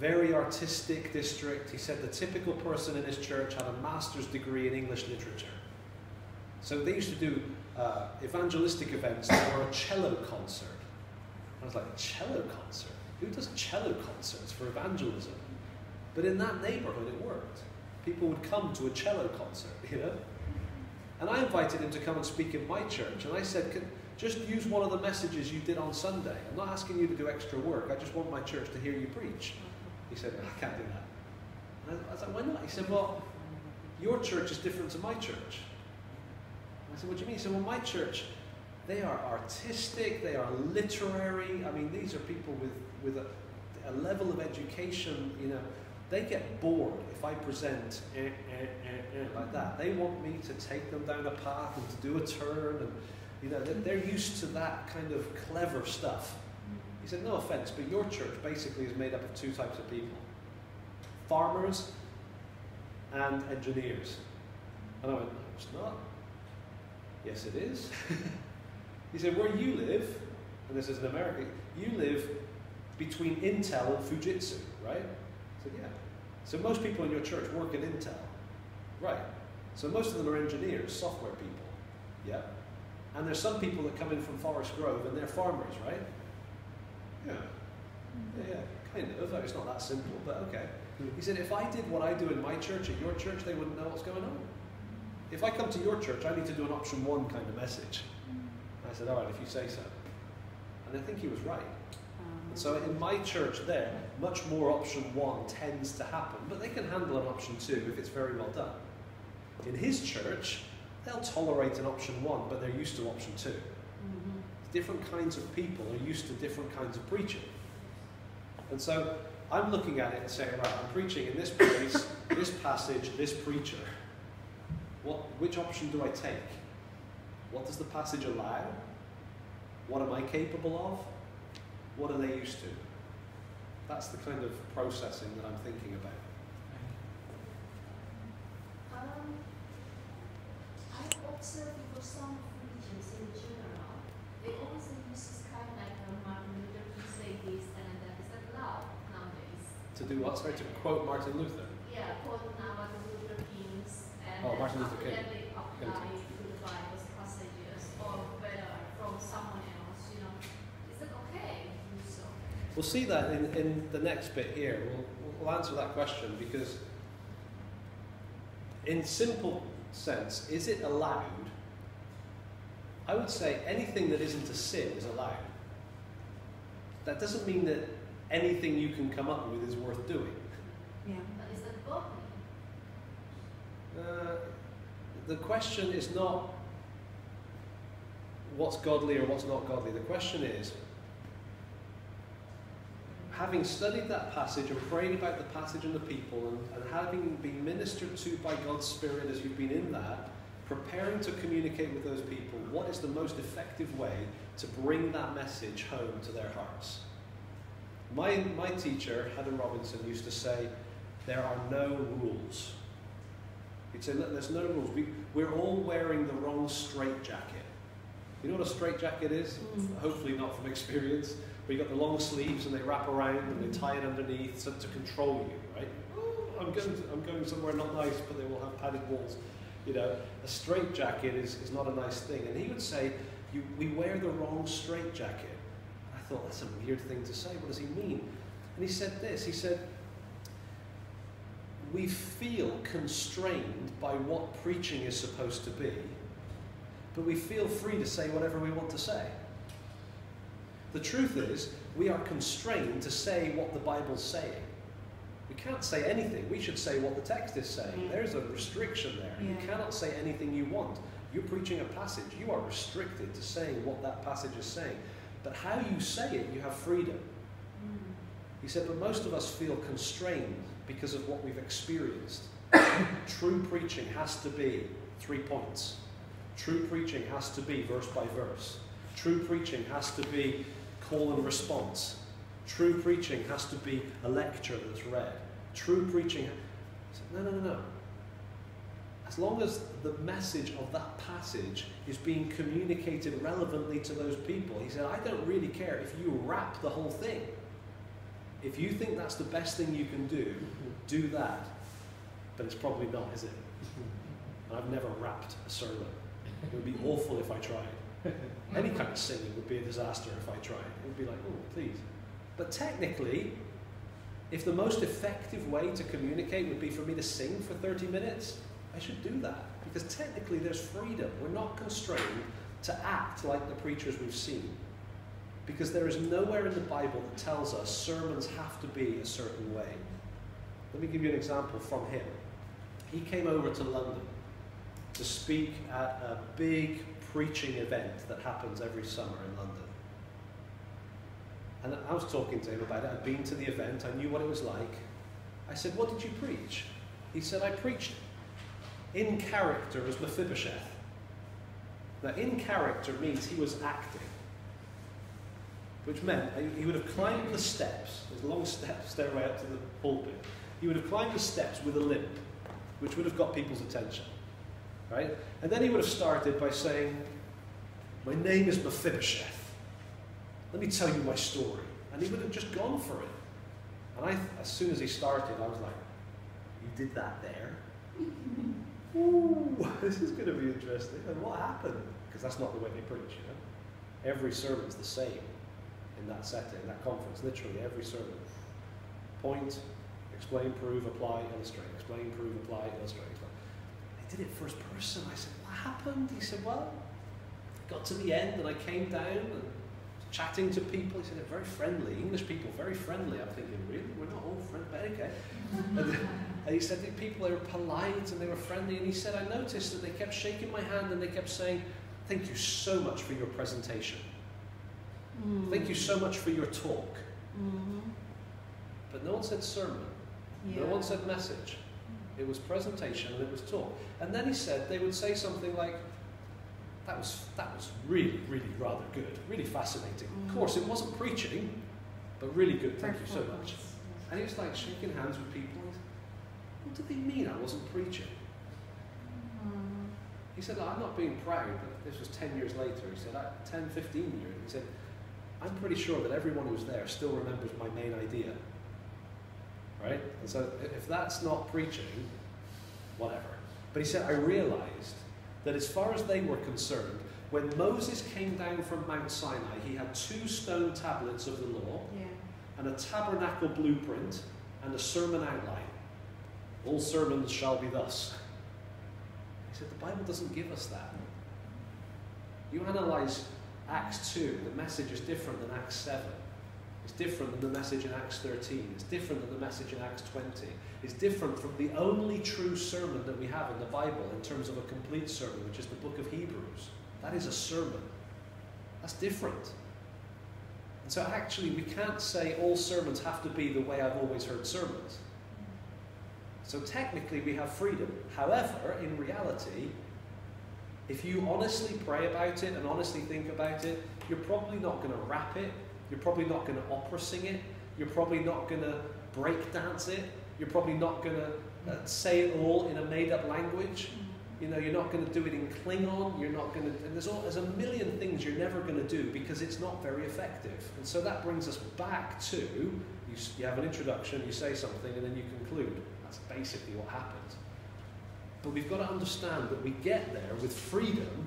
very artistic district. He said the typical person in his church had a master's degree in English literature. So they used to do uh, evangelistic events or a cello concert. I was like, a cello concert? Who does cello concerts for evangelism? But in that neighborhood, it worked. People would come to a cello concert, you know? And I invited him to come and speak in my church. And I said, just use one of the messages you did on Sunday. I'm not asking you to do extra work. I just want my church to hear you preach. He said, I can't do that. And I was like, why not? He said, well, your church is different to my church. I said, what do you mean? He said, well, my church, they are artistic, they are literary. I mean, these are people with, with a, a level of education, you know. They get bored if I present eh, eh, eh, like that. They want me to take them down a path and to do a turn. And, you know, they're used to that kind of clever stuff. He said, no offense, but your church basically is made up of two types of people. Farmers and engineers. And I went, no, it's not. Yes, it is. he said, Where you live, and this is in America, you live between Intel and Fujitsu, right? I said, Yeah. So most people in your church work at Intel. Right. So most of them are engineers, software people. Yeah. And there's some people that come in from Forest Grove and they're farmers, right? Yeah. Yeah, kind of. It's not that simple, but okay. He said, if I did what I do in my church at your church, they wouldn't know what's going on. If I come to your church, I need to do an option one kind of message. I said, all right, if you say so. And I think he was right. And so in my church there, much more option one tends to happen, but they can handle an option two if it's very well done. In his church, they'll tolerate an option one, but they're used to option 2 mm-hmm. Different kinds of people are used to different kinds of preaching. And so I'm looking at it and saying, right, I'm preaching in this place, this passage, this preacher. What, which option do I take? What does the passage allow? What am I capable of? What are they used to? That's the kind of processing that I'm thinking about. Um, I observe for some religions in general, they always use kind of like Martin Luther to say this and that. Is that allowed nowadays? To do what? Sorry, to quote Martin Luther? Yeah, quote now Martin Luther King's and oh, Martin Luther King. they apply to the Bible passages or whether from someone else, you know. Is it okay to do so? We'll see that in, in the next bit here. We'll, we'll answer that question because, in simple sense, is it allowed? I would say anything that isn't a sin is allowed. That doesn't mean that anything you can come up with is worth doing. Yeah. But is that godly? Uh, the question is not what's godly or what's not godly. The question is, having studied that passage and prayed about the passage and the people, and, and having been ministered to by God's Spirit as you've been in that, preparing to communicate with those people, what is the most effective way to bring that message home to their hearts? My, my teacher, Haddon Robinson, used to say, There are no rules. He'd say, Look, there's no rules. We, we're all wearing the wrong straitjacket. You know what a straitjacket is? Mm. Hopefully, not from experience. But you got the long sleeves and they wrap around and they tie it underneath so, to control you, right? Oh, I'm going, to, I'm going somewhere not nice, but they will have padded walls. You know, a straitjacket is, is not a nice thing. And he would say, you, we wear the wrong straitjacket I thought that's a weird thing to say. What does he mean? And he said this he said, We feel constrained by what preaching is supposed to be, but we feel free to say whatever we want to say. The truth is, we are constrained to say what the Bible's saying. Can't say anything. We should say what the text is saying. Yeah. There's a restriction there. Yeah. You cannot say anything you want. You're preaching a passage. You are restricted to saying what that passage is saying. But how you say it, you have freedom. Mm. He said, but most of us feel constrained because of what we've experienced. True preaching has to be three points. True preaching has to be verse by verse. True preaching has to be call and response. True preaching has to be a lecture that's read. True preaching. No, no, no, no as long as the message of that passage is being communicated relevantly to those people, he said, I don't really care if you wrap the whole thing. If you think that's the best thing you can do, do that. But it's probably not, is it? And I've never rapped a sermon. It would be awful if I tried. Any kind of singing would be a disaster if I tried. It would be like, oh, please. But technically, if the most effective way to communicate would be for me to sing for 30 minutes, I should do that. Because technically, there's freedom. We're not constrained to act like the preachers we've seen. Because there is nowhere in the Bible that tells us sermons have to be a certain way. Let me give you an example from him. He came over to London to speak at a big preaching event that happens every summer in London. And I was talking to him about it. I'd been to the event, I knew what it was like. I said, What did you preach? He said, I preached in character as Mephibosheth. Now, in character means he was acting which meant he would have climbed the steps, there's long step, stairway up to the pulpit. He would have climbed the steps with a limp, which would have got people's attention. Right? And then he would have started by saying, My name is Mephibosheth. Let me tell you my story. And he would have just gone for it. And I, as soon as he started, I was like, You did that there? Ooh, this is going to be interesting. And what happened? Because that's not the way they preach, you know? Every sermon's the same in that setting, in that conference, literally every sermon. Point, explain, prove, apply, illustrate. Explain, prove, apply, illustrate. They did it first person. I said, What happened? He said, Well, got to the end and I came down and chatting to people. He said, They're very friendly. English people, very friendly. I'm thinking, Really? We're not all friendly, but okay. and, and he said, the People, they were polite and they were friendly. And he said, I noticed that they kept shaking my hand and they kept saying, Thank you so much for your presentation. Mm. Thank you so much for your talk. Mm-hmm. But no one said sermon. Yeah. No one said message. It was presentation and it was talk. And then he said they would say something like, that was, that was really, really rather good, really fascinating. Mm. Of course, it wasn't preaching, but really good. Thank you so much. And he was like shaking hands with people. What did they mean I wasn't preaching? Mm. He said, I'm not being proud, but this was 10 years later. He said, 10, 15 years. He said, I'm pretty sure that everyone who's there still remembers my main idea. Right? And so if that's not preaching, whatever. But he said, I realized that as far as they were concerned, when Moses came down from Mount Sinai, he had two stone tablets of the law, yeah. and a tabernacle blueprint, and a sermon outline. All sermons shall be thus. He said, the Bible doesn't give us that. You analyze Acts 2, the message is different than Acts 7. It's different than the message in Acts 13. It's different than the message in Acts 20. It's different from the only true sermon that we have in the Bible in terms of a complete sermon, which is the book of Hebrews. That is a sermon. That's different. And so actually, we can't say all sermons have to be the way I've always heard sermons. So technically, we have freedom. However, in reality, if you honestly pray about it and honestly think about it, you're probably not going to rap it. You're probably not going to opera sing it. You're probably not going to break dance it. You're probably not going to uh, say it all in a made up language. You know, you're not going to do it in Klingon. You're not going to, and there's, all, there's a million things you're never going to do because it's not very effective. And so that brings us back to you, you have an introduction, you say something, and then you conclude. That's basically what happens. But we've got to understand that we get there with freedom,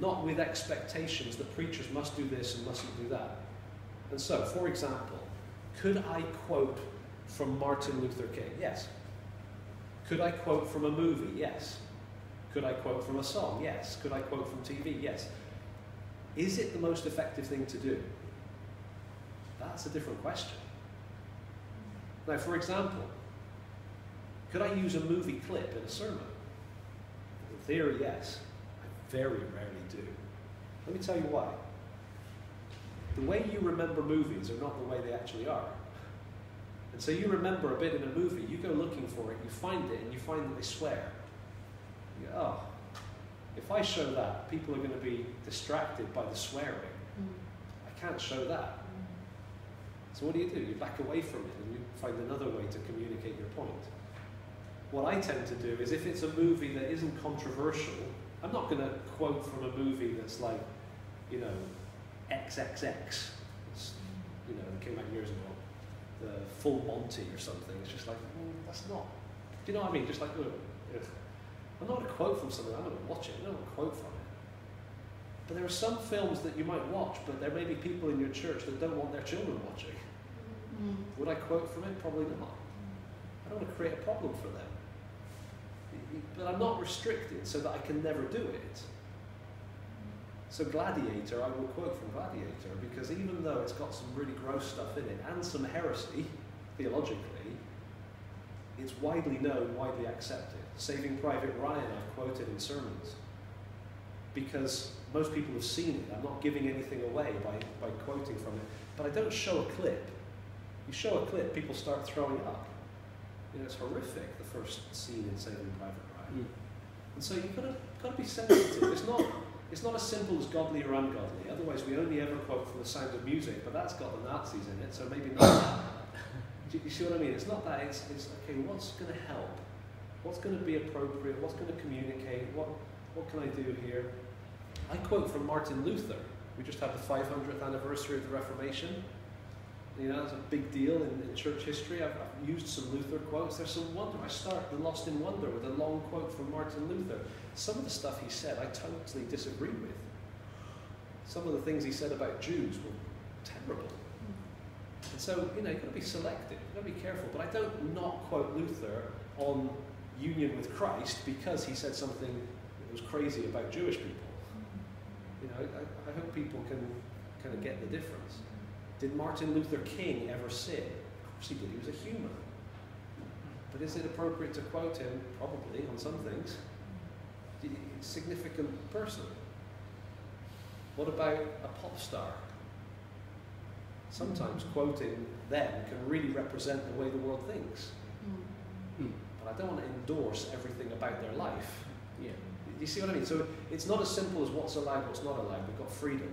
not with expectations that preachers must do this and mustn't do that. And so, for example, could I quote from Martin Luther King? Yes. Could I quote from a movie? Yes. Could I quote from a song? Yes. Could I quote from TV? Yes. Is it the most effective thing to do? That's a different question. Now, for example, could I use a movie clip in a sermon? In theory, yes. I very rarely do. Let me tell you why. The way you remember movies are not the way they actually are. And so you remember a bit in a movie, you go looking for it, you find it, and you find that they swear. You go, oh, if I show that, people are going to be distracted by the swearing. Mm. I can't show that. Mm. So what do you do? You back away from it and you find another way to communicate your point what I tend to do is if it's a movie that isn't controversial, I'm not going to quote from a movie that's like, you know, XXX. It's, you know, it came out years ago. the full Monty or something. It's just like, mm, that's not. Do you know what I mean? Just like, ugh, ugh. I'm not going to quote from something, I'm going to watch it. I'm not going to quote from it. But there are some films that you might watch, but there may be people in your church that don't want their children watching. Mm. Would I quote from it? Probably not. I don't want to create a problem for them. But I'm not restricted so that I can never do it. So Gladiator, I will quote from Gladiator because even though it's got some really gross stuff in it and some heresy, theologically, it's widely known, widely accepted. Saving Private Ryan, I've quoted in sermons because most people have seen it. I'm not giving anything away by, by quoting from it. But I don't show a clip. You show a clip, people start throwing up. You know, it's horrific, the first scene in Saving Private Ryan. Mm. And so you've got to, got to be sensitive. It's not, it's not as simple as godly or ungodly. Otherwise, we only ever quote from the sound of music, but that's got the Nazis in it, so maybe not. Do you see what I mean? It's not that. It's, it's okay. What's going to help? What's going to be appropriate? What's going to communicate? What what can I do here? I quote from Martin Luther. We just had the 500th anniversary of the Reformation. You know, it's a big deal in, in church history. I've, I've used some Luther quotes. There's some wonder. I start the Lost in Wonder with a long quote from Martin Luther. Some of the stuff he said, I totally disagree with. Some of the things he said about Jews were terrible. And so, you know, you've got to be selective, you've got to be careful. But I don't not quote Luther on union with Christ because he said something that was crazy about Jewish people. You know, I, I hope people can kind of get the difference. Did Martin Luther King ever sin? Of course he did, he was a human. But is it appropriate to quote him? Probably, on some things. Significant person. What about a pop star? Sometimes quoting them can really represent the way the world thinks. Mm. But I don't want to endorse everything about their life. Yeah. You see what I mean? So it's not as simple as what's allowed, what's not allowed. We've got freedom.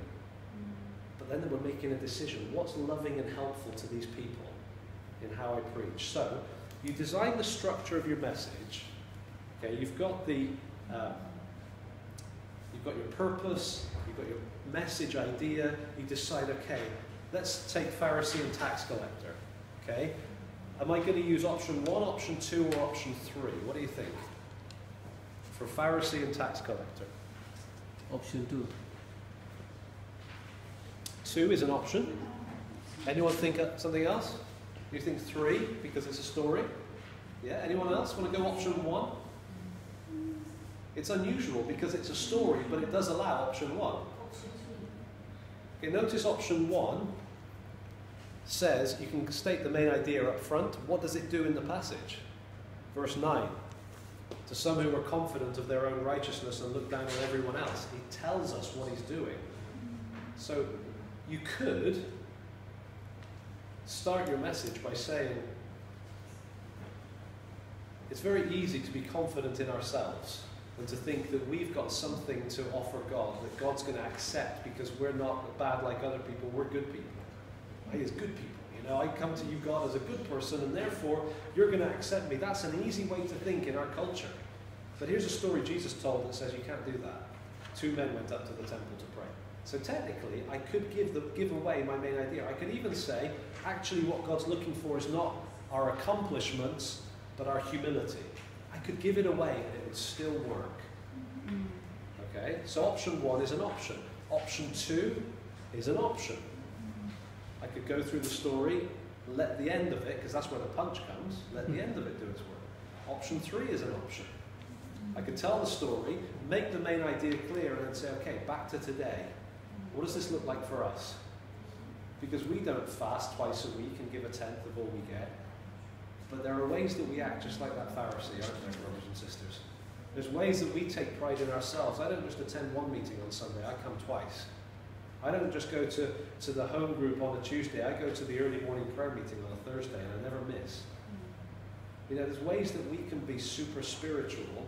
But then they were making a decision. What's loving and helpful to these people in how I preach? So you design the structure of your message. Okay, you've got the um, you've got your purpose, you've got your message idea. You decide, okay, let's take Pharisee and tax collector. Okay, am I going to use option one, option two, or option three? What do you think? For Pharisee and tax collector. Option two. Two is an option. Anyone think something else? You think three because it's a story? Yeah, anyone else want to go option one? It's unusual because it's a story, but it does allow option one. Okay, notice option one says you can state the main idea up front. What does it do in the passage? Verse 9. To some who are confident of their own righteousness and look down on everyone else, he tells us what he's doing. So you could start your message by saying, it's very easy to be confident in ourselves and to think that we've got something to offer God, that God's going to accept because we're not bad like other people, we're good people. He is good people. You know, I come to you, God, as a good person, and therefore you're going to accept me. That's an easy way to think in our culture. But here's a story Jesus told that says you can't do that. Two men went up to the temple to. So technically, I could give, the, give away my main idea. I could even say, actually, what God's looking for is not our accomplishments, but our humility. I could give it away and it would still work. Okay? So option one is an option. Option two is an option. I could go through the story, let the end of it, because that's where the punch comes, let the end of it do its work. Option three is an option. I could tell the story, make the main idea clear, and then say, okay, back to today. What does this look like for us? Because we don't fast twice a week and give a tenth of all we get. But there are ways that we act just like that Pharisee, aren't there, brothers and sisters? There's ways that we take pride in ourselves. I don't just attend one meeting on Sunday, I come twice. I don't just go to, to the home group on a Tuesday, I go to the early morning prayer meeting on a Thursday and I never miss. You know, there's ways that we can be super spiritual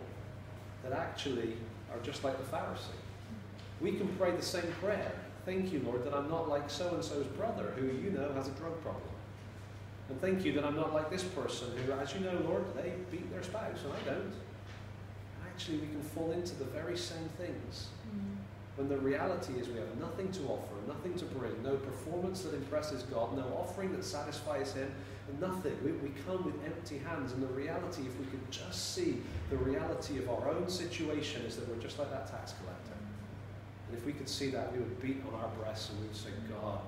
that actually are just like the Pharisee. We can pray the same prayer. Thank you, Lord, that I'm not like so and so's brother who you know has a drug problem. And thank you that I'm not like this person who, as you know, Lord, they beat their spouse and I don't. Actually, we can fall into the very same things. Mm-hmm. When the reality is we have nothing to offer, nothing to bring, no performance that impresses God, no offering that satisfies Him, nothing. We, we come with empty hands, and the reality, if we could just see the reality of our own situation, is that we're just like that tax collector. And if we could see that, we would beat on our breasts and we would say, God,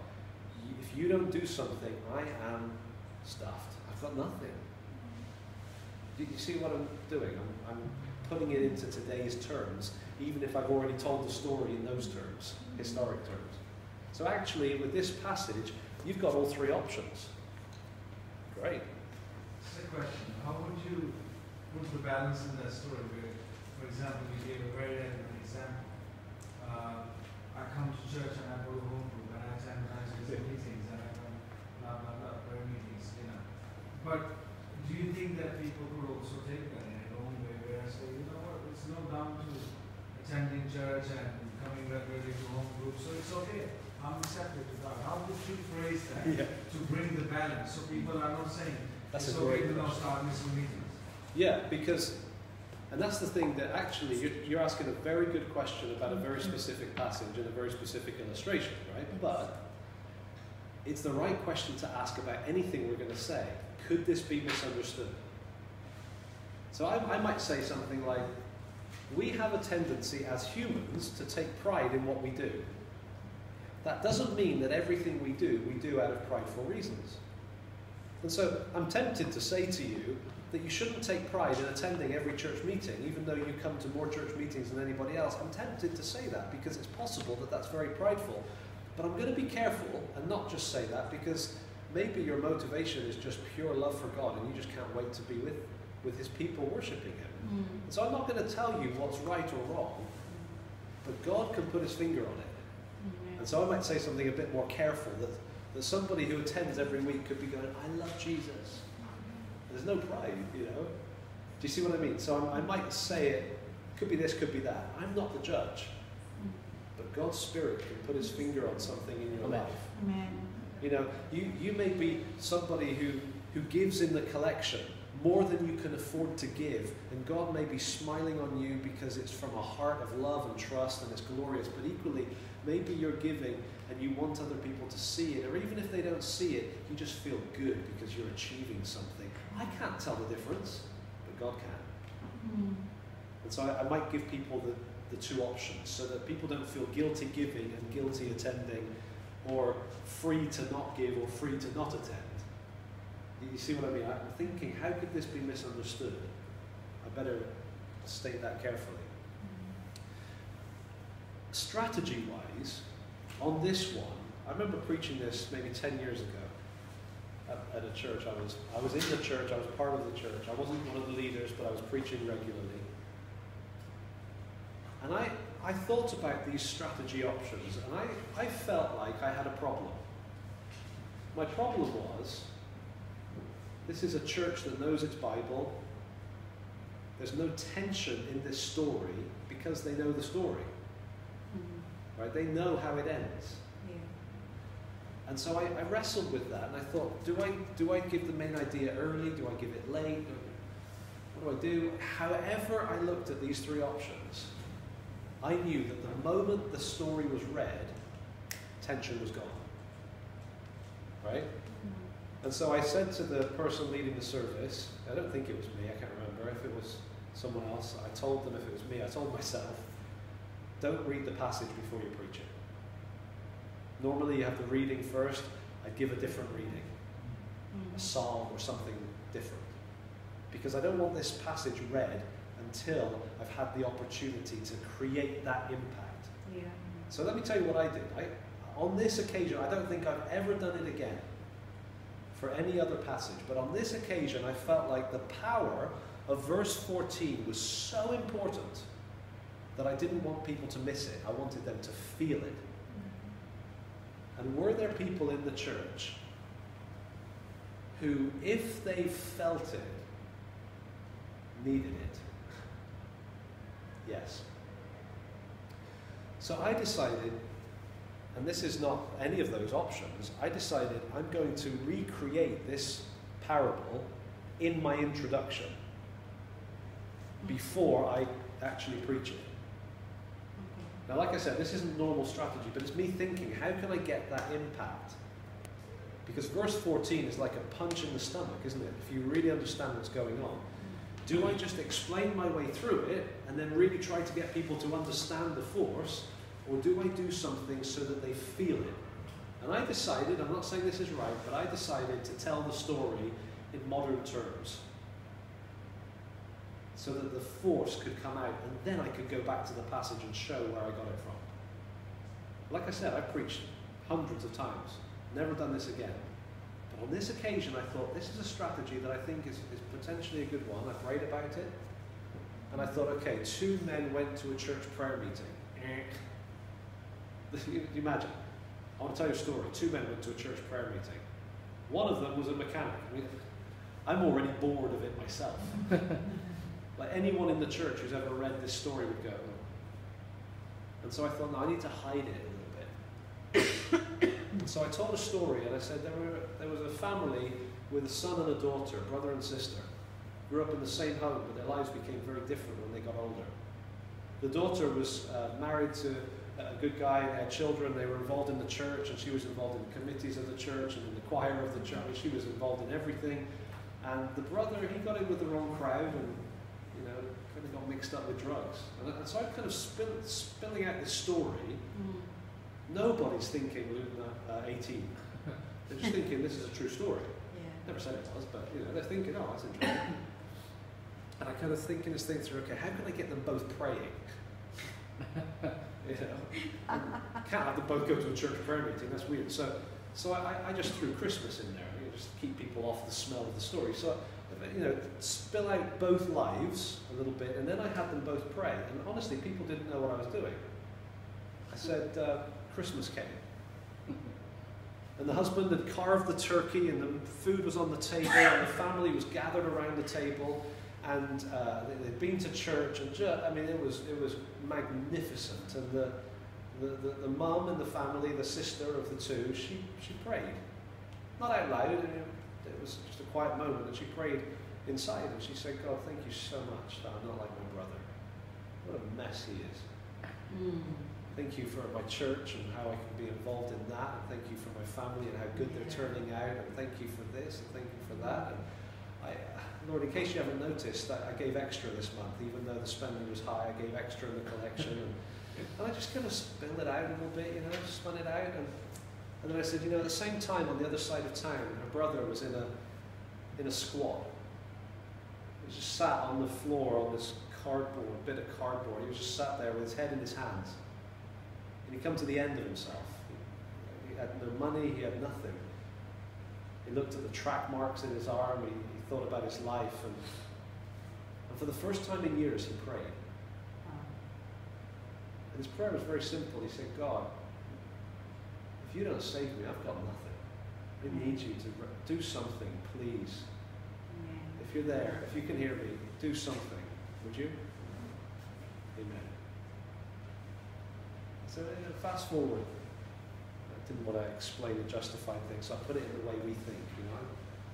if you don't do something, I am stuffed. I've got nothing. Do you see what I'm doing? I'm, I'm putting it into today's terms, even if I've already told the story in those terms, historic terms. So actually, with this passage, you've got all three options. Great. Just a question. How would you put the balance in that story? For example, you gave a very I come to church and I go home group and I attend evangelism meetings and I come blah blah blah prayer meetings, you know. But do you think that people could also take that in a own way where I say, you know what, it's no down to attending church and coming regularly to home group, so it's okay. I'm accepted to God. How would you phrase that Yeah. to bring the balance so people are not saying That's it's okay to now start missing meetings? Yeah, because, and that's the thing that actually you're, you're asking a very good question about a very specific passage and a very specific illustration, right? But it's the right question to ask about anything we're going to say. Could this be misunderstood? So I, I might say something like, we have a tendency as humans to take pride in what we do. That doesn't mean that everything we do, we do out of prideful reasons. And so I'm tempted to say to you that you shouldn't take pride in attending every church meeting, even though you come to more church meetings than anybody else. I'm tempted to say that because it's possible that that's very prideful. But I'm going to be careful and not just say that because maybe your motivation is just pure love for God and you just can't wait to be with, with His people worshipping Him. Mm. So I'm not going to tell you what's right or wrong, but God can put His finger on it. And so I might say something a bit more careful that, that somebody who attends every week could be going, I love Jesus. There's no pride, you know. Do you see what I mean? So I, I might say it, could be this, could be that. I'm not the judge. But God's Spirit can put His finger on something in your Amen. life. Amen. You know, you, you may be somebody who, who gives in the collection more than you can afford to give, and God may be smiling on you because it's from a heart of love and trust and it's glorious. But equally, maybe you're giving and you want other people to see it, or even if they don't see it, you just feel good because you're achieving something. I can't tell the difference, but God can. Mm. And so I, I might give people the, the two options so that people don't feel guilty giving and guilty attending, or free to not give or free to not attend. You- You see what I mean? I'm thinking, how could this be misunderstood? I better state that carefully. Strategy wise, on this one, I remember preaching this maybe 10 years ago at, at a church. I was, I was in the church, I was part of the church. I wasn't one of the leaders, but I was preaching regularly. And I, I thought about these strategy options, and I, I felt like I had a problem. My problem was this is a church that knows its Bible. There's no tension in this story because they know the story, Mm. right? They know how it ends. And so I, I wrestled with that, and I thought, do I do I give the main idea early? Do I give it late? What do I do? However, I looked at these three options. I knew that the moment the story was read, tension was gone. Right? Mm. And so I said to the person leading the service, I don't think it was me, I can't remember. If it was someone else, I told them if it was me, I told myself, don't read the passage before you preach it. Normally you have the reading first, I'd give a different reading, a Mm. psalm or something different. Because I don't want this passage read until I've had the opportunity to create that impact. Yeah. So let me tell you what I did. I, on this occasion, I don't think I've ever done it again for any other passage, but on this occasion, I felt like the power of verse 14 was so important that I didn't want people to miss it. I wanted them to feel it. And were there people in the church who, if they felt it, needed it? Yes. So I decided, and this is not any of those options, I decided I'm going to recreate this parable in my introduction before I actually preach it. Now, like I said, this isn't normal strategy, but it's me thinking, how can I get that impact Because verse 14 is like a punch in the stomach, isn't it? If you really understand what's going on. Do I just explain my way through it and then really try to get people to understand the force? Or do I do something so that they feel it? And I decided, I'm not saying this is right, but I decided to tell the story in modern terms. So that the force could come out and then I could go back to the passage and show where I got it from. Like I said, I've preached hundreds of times, never done this again. But on this occasion, I thought this is a strategy that I think is, is potentially a good one. I prayed about it. And I thought, okay, two men went to a church prayer meeting. Eh. you imagine? I want to tell you a story. Two men went to a church prayer meeting. One of them was a mechanic. I mean, I'm already bored of it myself. like anyone in the church who's ever read this story would go. And so I thought, no, I need to hide it a little bit. so I told a story, and I said there, were, there was a family with a son and a daughter, brother and sister, grew up in the same home, but their lives became very different when they got older. The daughter was uh, married to a good guy, had children, they were involved in the church, and she was involved in committees of the church and in the choir of the church. She was involved in everything. And the brother, he got in with the wrong crowd and, you know, kind of got mixed up with drugs. And, and so I'm kind of spill, spilling out this story. Mm. Nobody's thinking Luke uh, 18. They're just thinking this is a true story. Yeah. Never said it was, but you know, they're thinking, oh, that's interesting. and I kind of thinking this thing through, okay, how can I get them both praying? you know, can't have them both go to a church prayer meeting. That's weird. So, so I, I just threw Christmas in there, you know, just to keep people off the smell of the story. So, you know, spill out both lives a little bit, and then I had them both pray. And honestly, people didn't know what I was doing. I said, uh, Christmas came. And the husband had carved the turkey, and the food was on the table, and the family was gathered around the table, and uh, they, had been to church, and just, I mean, it was it was magnificent. And the the, the, the mum and the family, the sister of the two, she she prayed, not out loud. I it was a quiet moment, and she prayed inside, and she said, "God, thank you so much that I'm not like my brother. What a mess he is." Mm. Thank you for my church and how I can be involved in that. And thank you for my family and how good they're turning out. And thank you for this and thank you for that. And I, Lord, in case you haven't noticed, I, I gave extra this month, even though the spending was high. I gave extra in the collection. And, and I just kind of spilled it out a little bit, you know, spun it out. And, and then I said, you know, at the same time, on the other side of town, her brother was in a, in a squat. He was just sat on the floor on this cardboard, a bit of cardboard. He was just sat there with his head in his hands. And he'd come to the end of himself. He had no money, he had nothing. He looked at the track marks in his arm, he, he thought about his life, and, and for the first time in years, he prayed. And his prayer was very simple. He said, God, if you don't save me, I've got nothing. I need mm. you to do something, please. If you're there, if you can hear me, do something. Would you? Amen. So uh, fast forward. I didn't want to explain and justify things, so I put it in the way we think, you know.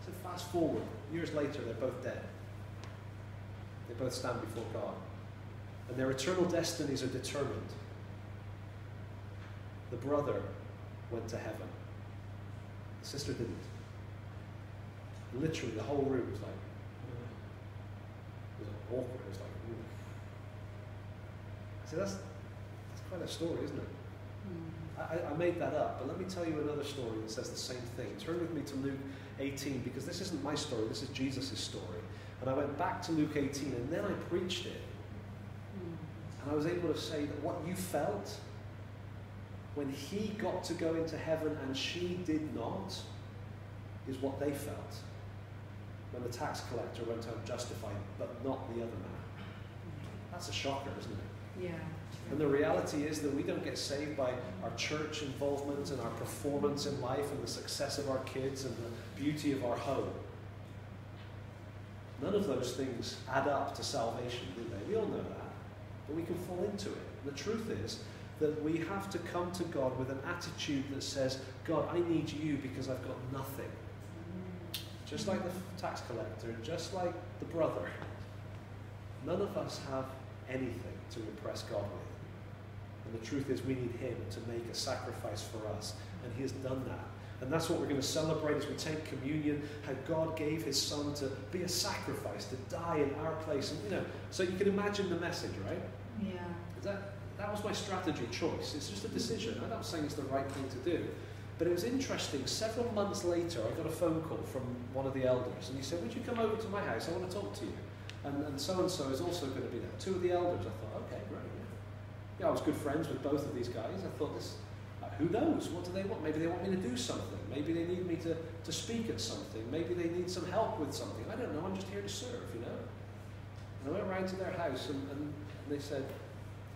So fast forward. Years later, they're both dead. They both stand before God. And their eternal destinies are determined. The brother went to heaven. The sister didn't. Literally, the whole room was like, it was awkward. It was like, Ooh. See, that's, that's quite a story, isn't it? Mm. I, I made that up, but let me tell you another story that says the same thing. Turn with me to Luke 18, because this isn't my story, this is Jesus' story. And I went back to Luke 18, and then I preached it. Mm. And I was able to say that what you felt when he got to go into heaven and she did not is what they felt when the tax collector went home justified, but not the other man. That's a shocker, isn't it? Yeah. And the reality is that we don't get saved by our church involvement and our performance in life and the success of our kids and the beauty of our home. None of those things add up to salvation, do they? We all know that. But we can fall into it. And the truth is that we have to come to God with an attitude that says, God, I need you because I've got nothing. Just like the tax collector, just like the brother. None of us have anything to impress God with. And the truth is, we need Him to make a sacrifice for us. And He has done that. And that's what we're going to celebrate as we take communion, how God gave his son to be a sacrifice, to die in our place. And you know, so you can imagine the message, right? Yeah. That, that was my strategy choice. It's just a decision. I'm not saying it's the right thing to do. But it was interesting. Several months later, I got a phone call from one of the elders, and he said, Would you come over to my house? I want to talk to you. And, and so and so is also going to be there. Two of the elders. I thought, Okay, great. Yeah. yeah, I was good friends with both of these guys. I thought, this, uh, who knows? What do they want? Maybe they want me to do something. Maybe they need me to, to speak at something. Maybe they need some help with something. I don't know. I'm just here to serve, you know? And I went round to their house, and, and they said,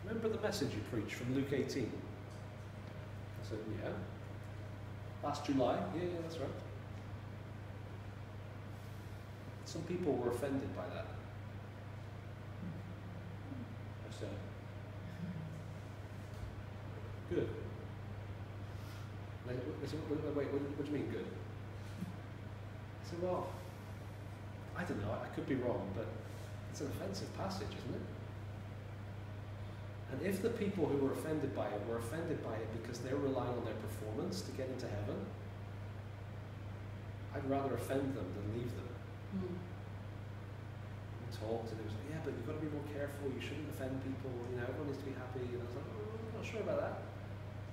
Remember the message you preached from Luke 18? I said, Yeah. Last July? Yeah, yeah, that's right. Some people were offended by that. I said, Good. They said, wait, what do you mean good? I said, Well, I don't know, I could be wrong, but it's an offensive passage, isn't it? And if the people who were offended by it were offended by it because they're relying on their performance to get into heaven, I'd rather offend them than leave them. Mm. We talked and it was like, yeah, but you've got to be more careful, you shouldn't offend people, you know, everyone needs to be happy. And I was like, oh, I'm not sure about that.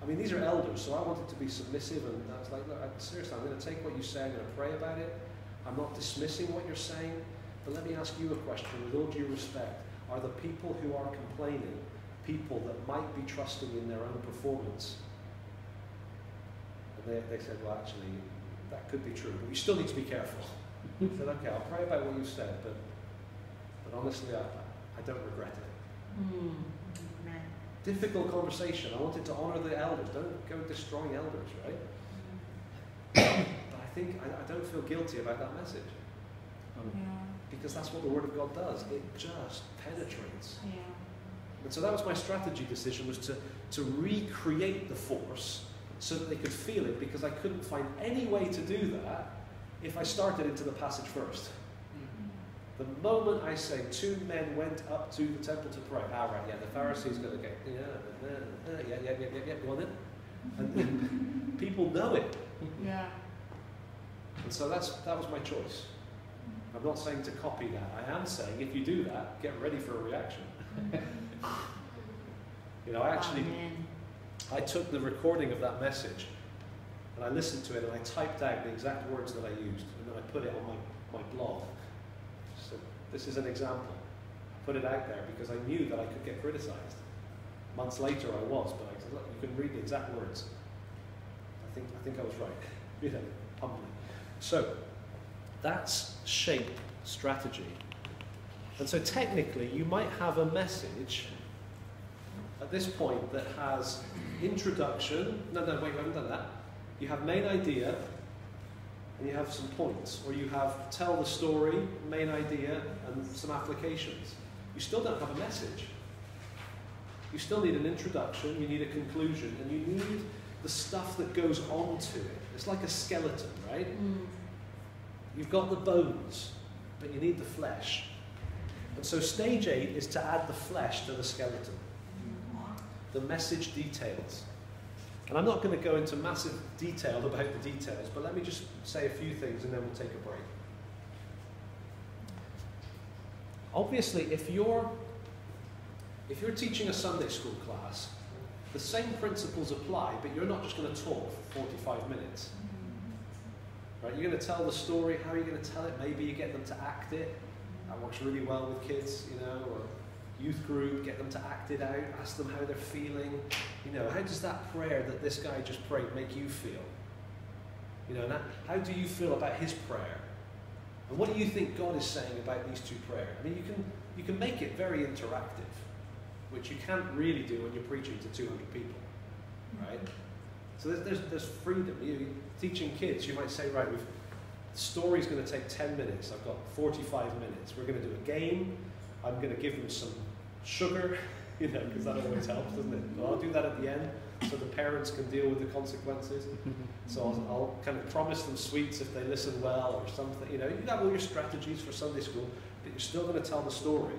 I mean, these are elders, so I wanted to be submissive and I was like, look, I, seriously, I'm going to take what you say, I'm going to pray about it. I'm not dismissing what you're saying, but let me ask you a question with all due respect. Are the people who are complaining people that might be trusting in their own performance. And they, they said, well, actually, that could be true, but you still need to be careful. I said, okay, I'll pray about what you said, but, but honestly, I, I don't regret it. Mm. Difficult conversation. I wanted to honor the elders. Don't go destroying elders, right? but I think I, I don't feel guilty about that message Yeah. because that's what the Word of God does. It just penetrates. Yeah. And so that was my strategy decision was to, to recreate the force so that they could feel it because I couldn't find any way to do that if I started into the passage first. The moment I say two men went up to the temple to pray, ah right, yeah, the Pharisees going to go, yeah, yeah, yeah, yeah, yeah, yeah, go on then. And people know it. Yeah. And so that's, that was my choice. I'm not saying to copy that. I am saying if you do that, get ready for a reaction. you know, I actually Amen. I took the recording of that message and I listened to it and I typed out the exact words that I used and then I put it on my, my blog. So this is an example. I put it out there because I knew that I could get criticized. Months later I was, but I said, look, you can read the exact words. I think I think I was right. you know, humbly. So that's shape strategy. And so technically you might have a message at this point that has introduction. No, no, wait, we haven't done that. You have main idea, and you have some points, or you have tell the story, main idea, and some applications. You still don't have a message. You still need an introduction, you need a conclusion, and you need the stuff that goes on to it. It's like a skeleton, right? Mm. You've got the bones, but you need the flesh. And so stage eight is to add the flesh to the skeleton the message details. And I'm not going to go into massive detail about the details, but let me just say a few things and then we'll take a break. Obviously, if you're if you're teaching a Sunday school class, the same principles apply, but you're not just going to talk for 45 minutes. Right? You're going to tell the story. How are you going to tell it? Maybe you get them to act it. That works really well with kids, you know, or youth group, get them to act it out, ask them how they're feeling. You know, how does that prayer that this guy just prayed make you feel? You know, how do you feel about his prayer? And what do you think God is saying about these two prayers? I mean, you can, you can make it very interactive, which you can't really do when you're preaching to 200 people, right? So there's, there's, there's freedom. You, teaching kids, you might say, right, we've, the story's going to take 10 minutes. I've got 45 minutes. We're going to do a game. I'm going to give them some sugar, you know, because that always helps, doesn't it? But I'll do that at the end so the parents can deal with the consequences. So I'll, I'll, kind of promise them sweets if they listen well or something. You know, you have all your strategies for Sunday school, but you're still going to tell the story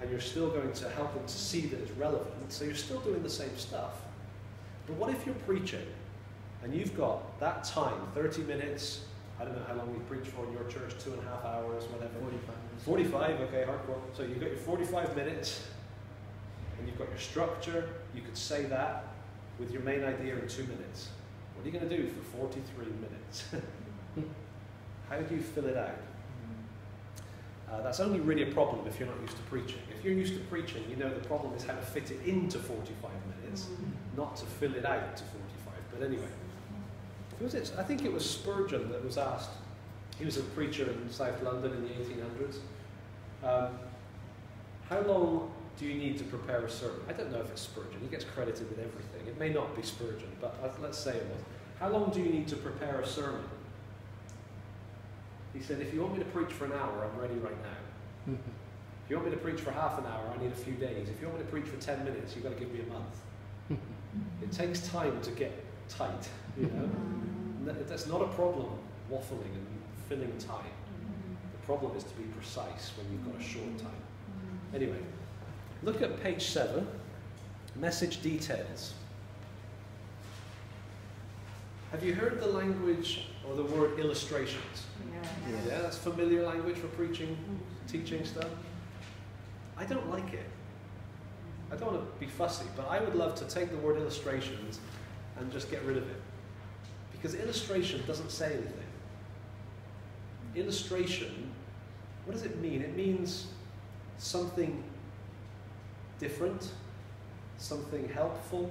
and you're still going to help them to see that it's relevant. So you're still doing the same stuff. But what if you're preaching and you've got that time, 30 minutes, I don't know how long you preach for in your church, two and a half hours, whatever. 45 45, okay, hardcore. So you've got your 45 minutes, and you've got your structure. You could say that with your main idea in two minutes. What are you going to do for 43 minutes? how do you fill it out? Uh, that's only really a problem if you're not used to preaching. If you're used to preaching, you know the problem is how to fit it into 45 minutes, not to fill it out to 45. But anyway, was it? I think it was Spurgeon that was asked. He was a preacher in South London in the 1800s. Um, how long do you need to prepare a sermon? I don't know if it's Spurgeon. He gets credited with everything. It may not be Spurgeon, but let- let's say it was. How long do you need to prepare a sermon? He said, if you want me to preach for an hour, I'm ready right now. If you want me to preach for half an hour, I need a few days. If you want me to preach for 10 minutes, you've got to give me a month. it takes time to get tight, you know. Mm-hmm. That's not a problem, waffling and filling time. Mm-hmm. The problem is to be precise when you've got a short mm-hmm. time. Anyway, look at page 7, message details. Have you heard the language or the word illustrations? Yeah. Yeah, that's familiar language for preaching, teaching stuff. I don't like it. I don't want to be fussy, but I would love to take the word illustrations and just get rid of it. Because illustration doesn't say anything. Illustration, what does it mean? It means something different, something helpful,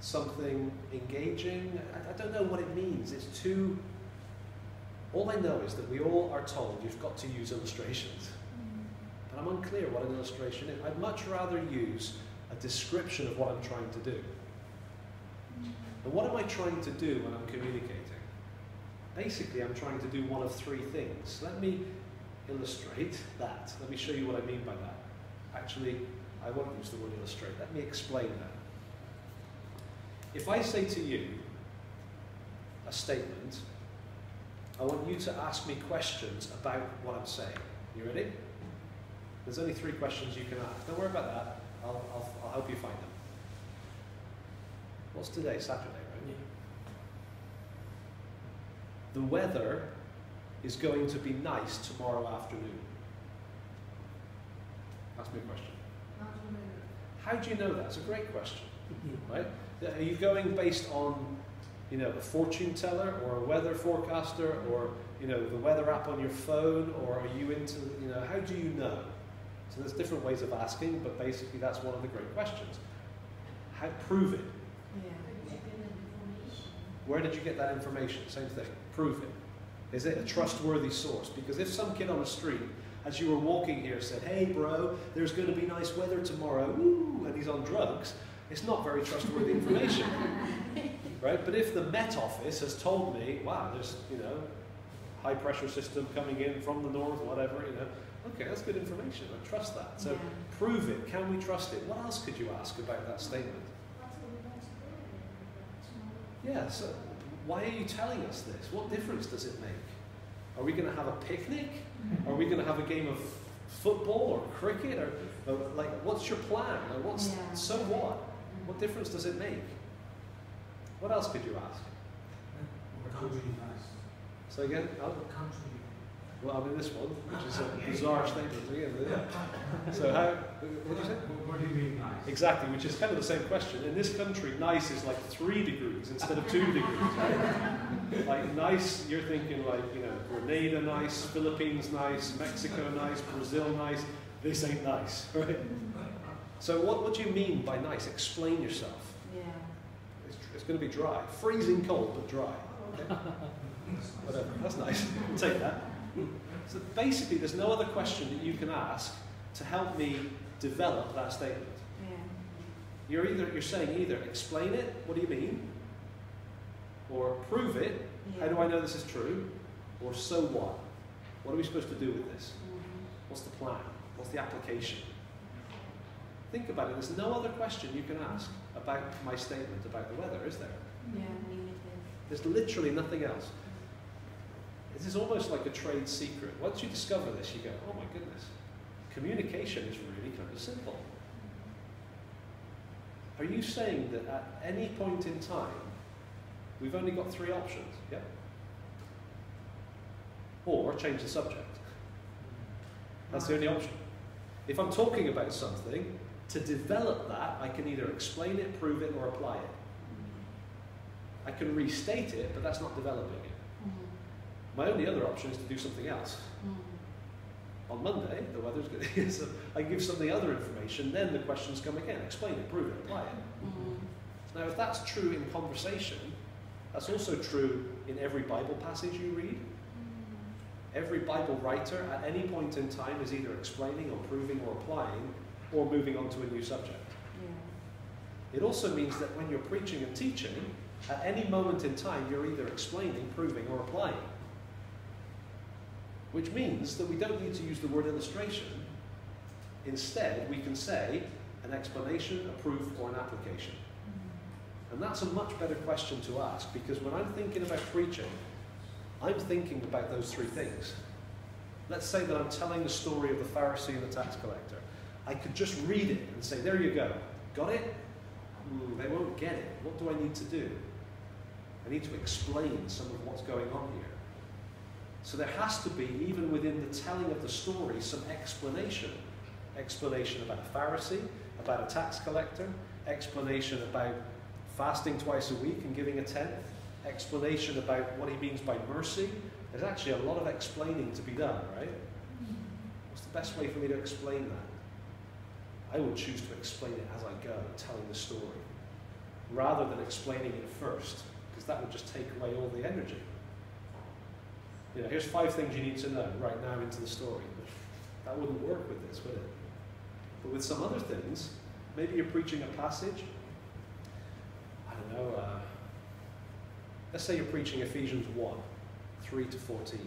something engaging. I, I don't know what it means. It's too. All I know is that we all are told you've got to use illustrations. But I'm unclear what an illustration is. I'd much rather use a description of what I'm trying to do. And what am I trying to do when I'm communicating? Basically, I'm trying to do one of three things. Let me illustrate that. Let me show you what I mean by that. Actually, I won't use the word illustrate. Let me explain that. If I say to you a statement, I want you to ask me questions about what I'm saying. You ready? There's only three questions you can ask. Don't worry about that. I'll, I'll, I'll help you find them. What's today? Saturday, right? The weather is going to be nice tomorrow afternoon. Ask me a question. How do you know that? It's a great question, mm-hmm. right? Are you going based on, you know, a fortune teller or a weather forecaster or, you know, the weather app on your phone or are you into, you know, how do you know? So there's different ways of asking, but basically that's one of the great questions. How prove it? Where did you get that information? Same thing. Prove it. Is it a trustworthy source? Because if some kid on the street, as you were walking here, said, "Hey, bro, there's going to be nice weather tomorrow," woo, and he's on drugs, it's not very trustworthy information, right? But if the Met Office has told me, "Wow, there's you know, high pressure system coming in from the north, whatever," you know, okay, that's good information. I trust that. So Yeah. prove it. Can we trust it? What else could you ask about that statement? Yeah, so why are you telling us this? What difference does it make? Are we going to have a picnic? Are we going to have a game of football or cricket? Or, or like, what's your plan? Like, what's, Yeah. So what? What difference does it make? What else could you ask? What would be nice? So again, oh, What country? Well, I mean this one, which is a bizarre statement again. isn't it? So how? What did you say? What, what do you mean nice? Exactly, which is kind of the same question. In this country, nice is like three degrees instead of two degrees. Right? like nice, you're thinking like, you know, Grenada nice, Philippines nice, Mexico nice, Brazil nice. This ain't nice, right? So what, what do you mean by nice? Explain yourself. Yeah. It's, it's going to be dry. Freezing cold, but dry. Oh. Okay? Whatever. That's nice. We'll take that. So basically, there's no other question that you can ask to help me develop that statement. Yeah. You're either you're saying either explain it, what do you mean? Or prove it, how do I know this is true? Or so what? What are we supposed to do with this? Mhm. What's the plan? What's the application? Think about it. There's no other question you can ask about my statement about the weather, is there? Yeah. There's literally nothing else. This is almost like a trade secret. Once you discover this, you go, oh my goodness, communication is really kind of simple. Are you saying that at any point in time, We've only got three options. Yeah? Or change the subject. That's the only option. If I'm talking about something, to develop that, I can either explain it, prove it, or apply it. I can restate it, but that's not developing it. My only other option is to do something else. Hmm. On Monday, the weather's good. so I give something other information, then the questions come again. Explain it, prove it, apply it. Hmm. Now, if that's true in conversation, that's also true in every Bible passage you read. Hmm. Every Bible writer at any point in time is either explaining or proving or applying or moving on to a new subject. It also means that when you're preaching and teaching, at any moment in time, you're either explaining, proving, or applying. Which means that we don't need to use the word illustration. Instead, we can say an explanation, a proof, or an application. And that's a much better question to ask because when I'm thinking about preaching, I'm thinking about those three things. Let's say that I'm telling the story of the Pharisee and the tax collector. I could just read it and say, there you go. Got it? Ooh, they won't get it. What do I need to do? I need to explain some of what's going on here. So there has to be, even within the telling of the story, some explanation. Explanation about a Pharisee, about a tax collector, explanation about fasting twice a week and giving a tenth, explanation about what he means by mercy. There's actually a lot of explaining to be done, right? What's the best way for me to explain that? I would choose to explain it as I go, telling the story, rather than explaining it first, because that would just take away all the energy. You know, here's five things you need to know right now into the story. That wouldn't work with this, would it? But with some other things, maybe you're preaching a passage. I don't know. Uh, let's say you're preaching Ephesians 1 3 to 14.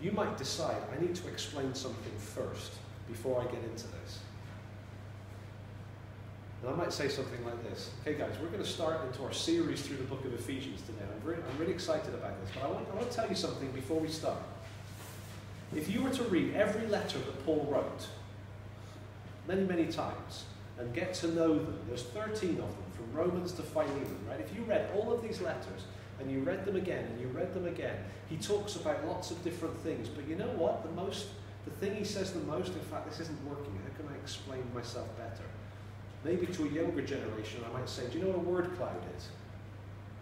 You might decide, I need to explain something first before I get into this. And I might say something like this. Okay, guys, we're going to start into our series through the book of Ephesians today. I'm really, I'm really excited about this, but I want, I want to tell you something before we start. If you were to read every letter that Paul wrote, many, many times, and get to know them, there's 13 of them, from Romans to Philemon, right? If you read all of these letters, and you read them again, and you read them again, he talks about lots of different things. But you know what? The most, the thing he says the most, in fact, this isn't working. How can I explain myself better? Maybe to a younger generation, I might say, do you know what a word cloud is?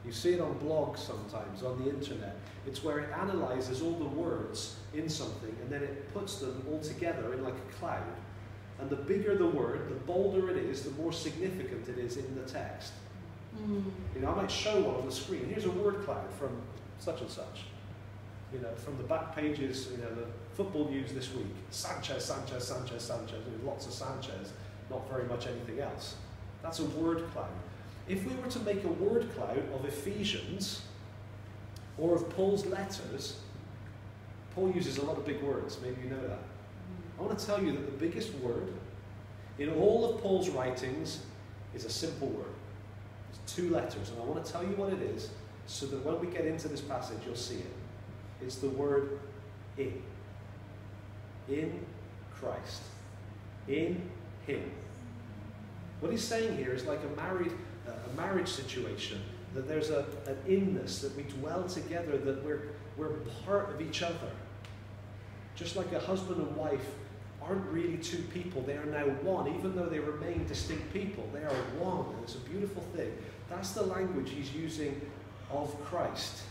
You see it on blogs sometimes, on the internet. It's where it analyzes all the words in something and then it puts them all together in like a cloud. And the bigger the word, the bolder it is, the more significant it is in the text. Mm. You know, I might show one on the screen. Here's a word cloud from such and such. You know, from the back pages, you know, the football news this week. Sanchez, Sanchez, Sanchez, Sanchez. There's lots of Sanchez not very much anything else. That's a word cloud. If we were to make a word cloud of Ephesians or of Paul's letters, Paul uses a lot of big words, maybe you know that. I want to tell you that the biggest word in all of Paul's writings is a simple word. It's two letters, and I want to tell you what it is so that when we get into this passage, you'll see it. It's the word in. In Christ. In him. What he's saying here is like a married, uh, a marriage situation. That there's a, an inness, that we dwell together, that we're, we're part of each other. Just like a husband and wife aren't really two people, they are now one, even though they remain distinct people. They are one, and it's a beautiful thing. That's the language he's using of Christ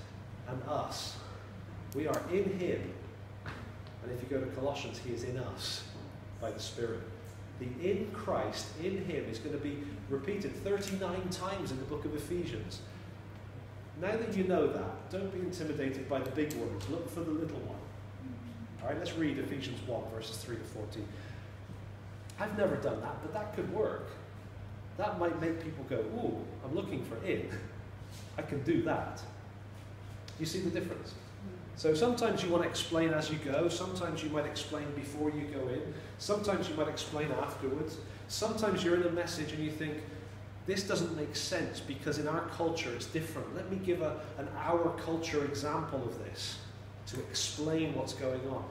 and us. We are in him. And if you go to Colossians, he is in us by the Spirit. The in Christ, in Him, is going to be repeated 39 times in the book of Ephesians. Now that you know that, don't be intimidated by the big words. Look for the little one. All right, let's read Ephesians 1, verses 3 to 14. I've never done that, but that could work. That might make people go, Ooh, I'm looking for in. I can do that. You see the difference? Mm. So sometimes you want to explain as you go, sometimes you might explain before you go in, sometimes you might explain afterwards. Sometimes you're in a message and you think, this doesn't make sense because in our culture it's different. Let me give a, an our culture example of this to explain what's going on.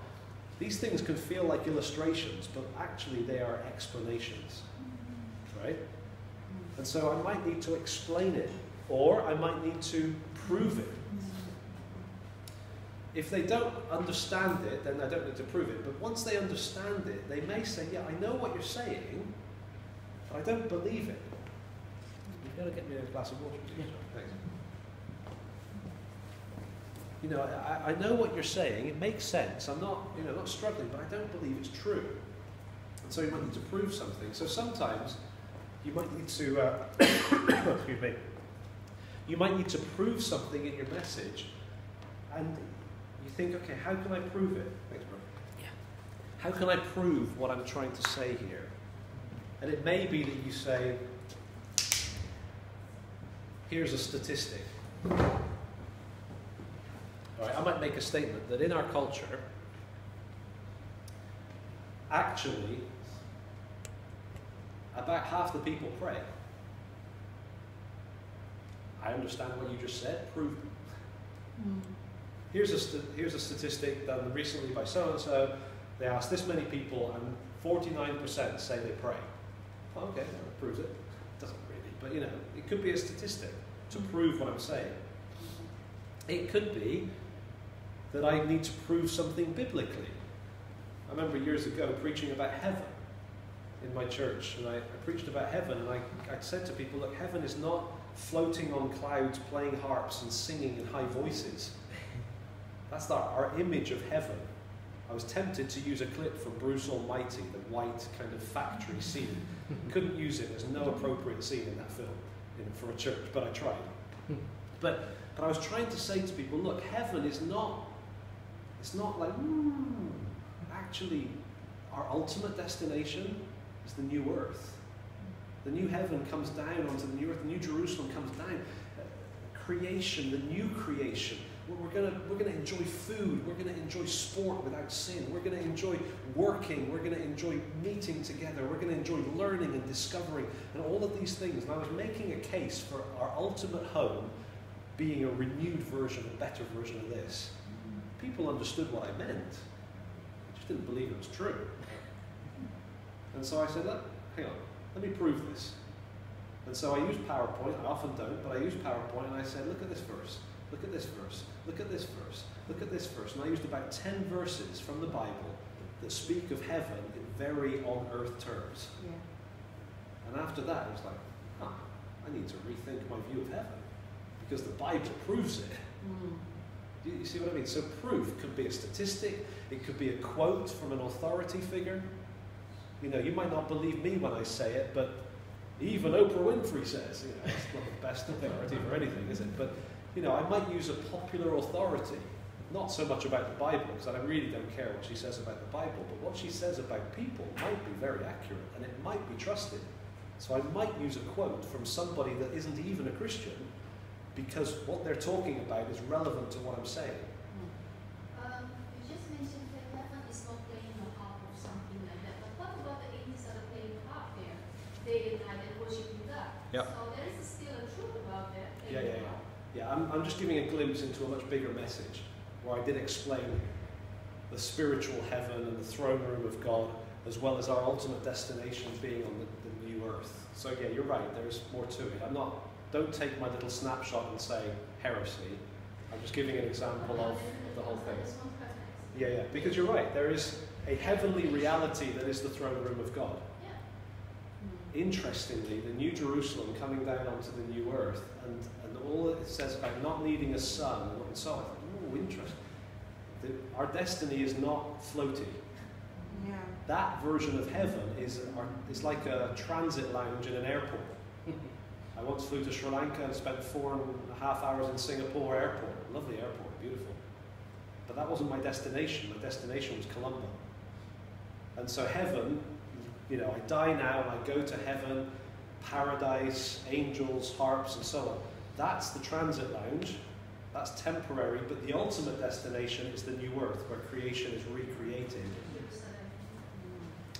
These things can feel like illustrations, but actually they are explanations. Right? And so I might need to explain it, or I might need to prove it. If they don't understand it, then I don't need to prove it. But once they understand it, they may say, Yeah, I know what you're saying, but I don't believe it. You've got to get me a glass of water, please. Thanks. You know, I, I know what you're saying. It makes sense. I'm not, you know, not struggling, but I don't believe it's true. And so you might need to prove something. So sometimes you might need to, uh, excuse me, you might need to prove something in your message, and you think, okay, how can I prove it? Thanks, bro. Yeah. How can I prove what I'm trying to say here? And it may be that you say, here's a statistic. All right, I might make a statement that in our culture, actually, about half the people pray. I understand what you just said. Prove it. Mm. Here's a, here's a statistic done recently by so and so. They asked this many people, and 49% say they pray. Okay, that proves it. It doesn't really, but you know, it could be a statistic to mm-hmm. prove what I'm saying. It could be that I need to prove something biblically. I remember years ago preaching about heaven in my church, and I, I preached about heaven, and I, I said to people, look, heaven is not floating on clouds, playing harps, and singing in high voices. That's our, our image of heaven. I was tempted to use a clip from Bruce Almighty, the white kind of factory scene. Couldn't use it. There's no appropriate scene in that film in, for a church, but I tried. But but I was trying to say to people, look, heaven is not. It's not like mm, actually our ultimate destination is the new earth. The new heaven comes down onto the new earth. The new Jerusalem comes down. Creation, the new creation. We're, gonna we're gonna enjoy food. We're gonna enjoy sport without sin. We're gonna enjoy working. We're gonna enjoy meeting together. We're gonna enjoy learning and discovering and all of these things. And I was making a case for our ultimate home being a renewed version, a better version of this. People understood what I meant. I just didn't believe it was true. And so I said, "Look, hang on, let me prove this. And so I used PowerPoint, I often don't, but I used PowerPoint and I said, look at this verse, look at this verse, look at this verse, look at this verse. And I used about 10 verses from the Bible that speak of heaven in very on earth terms. Yeah. And after that, I was like, huh, I need to rethink my view of heaven because the Bible proves it. Mm. Do you, you see what I mean? So proof could be a statistic, it could be a quote from an authority figure. You know, you might not believe me when I say it, but even Oprah Winfrey says, you know, it's not the best authority for anything, is it? But, you know, I might use a popular authority, not so much about the Bible, because I really don't care what she says about the Bible, but what she says about people might be very accurate and it might be trusted. So I might use a quote from somebody that isn't even a Christian because what they're talking about is relevant to what I'm saying. Um, you just mentioned that heaven is not playing a harp or something like that. But what about the angels that are playing harp there, day and night and worshiping God? Yep. So there is still a truth about that. Yeah, yeah, playing yeah. harp. Yeah, I'm, I'm just giving a glimpse into a much bigger message where I did explain the spiritual heaven and the throne room of God, as well as our ultimate destination being on the, the new earth. So, yeah, you're right, there's more to it. I'm not, don't take my little snapshot and say heresy. I'm just giving an example of, of the whole thing. There's one preference. Yeah, yeah, because you're right, there is a heavenly reality that is the throne room of God. Interestingly, the New Jerusalem coming down onto the new earth, and all it says about not needing a sun, and so I thought, oh, interesting. The, our destiny is not floaty. Yeah. That version of heaven is, our, is like a transit lounge in an airport. I once flew to Sri Lanka and spent four and a half hours in Singapore airport. Lovely airport, beautiful. But that wasn't my destination. My destination was Colombo. And so heaven, you know, I die now and I go to heaven, paradise, angels, harps, and so on. That's the transit lounge. That's temporary, but the ultimate destination is the new earth where creation is recreated.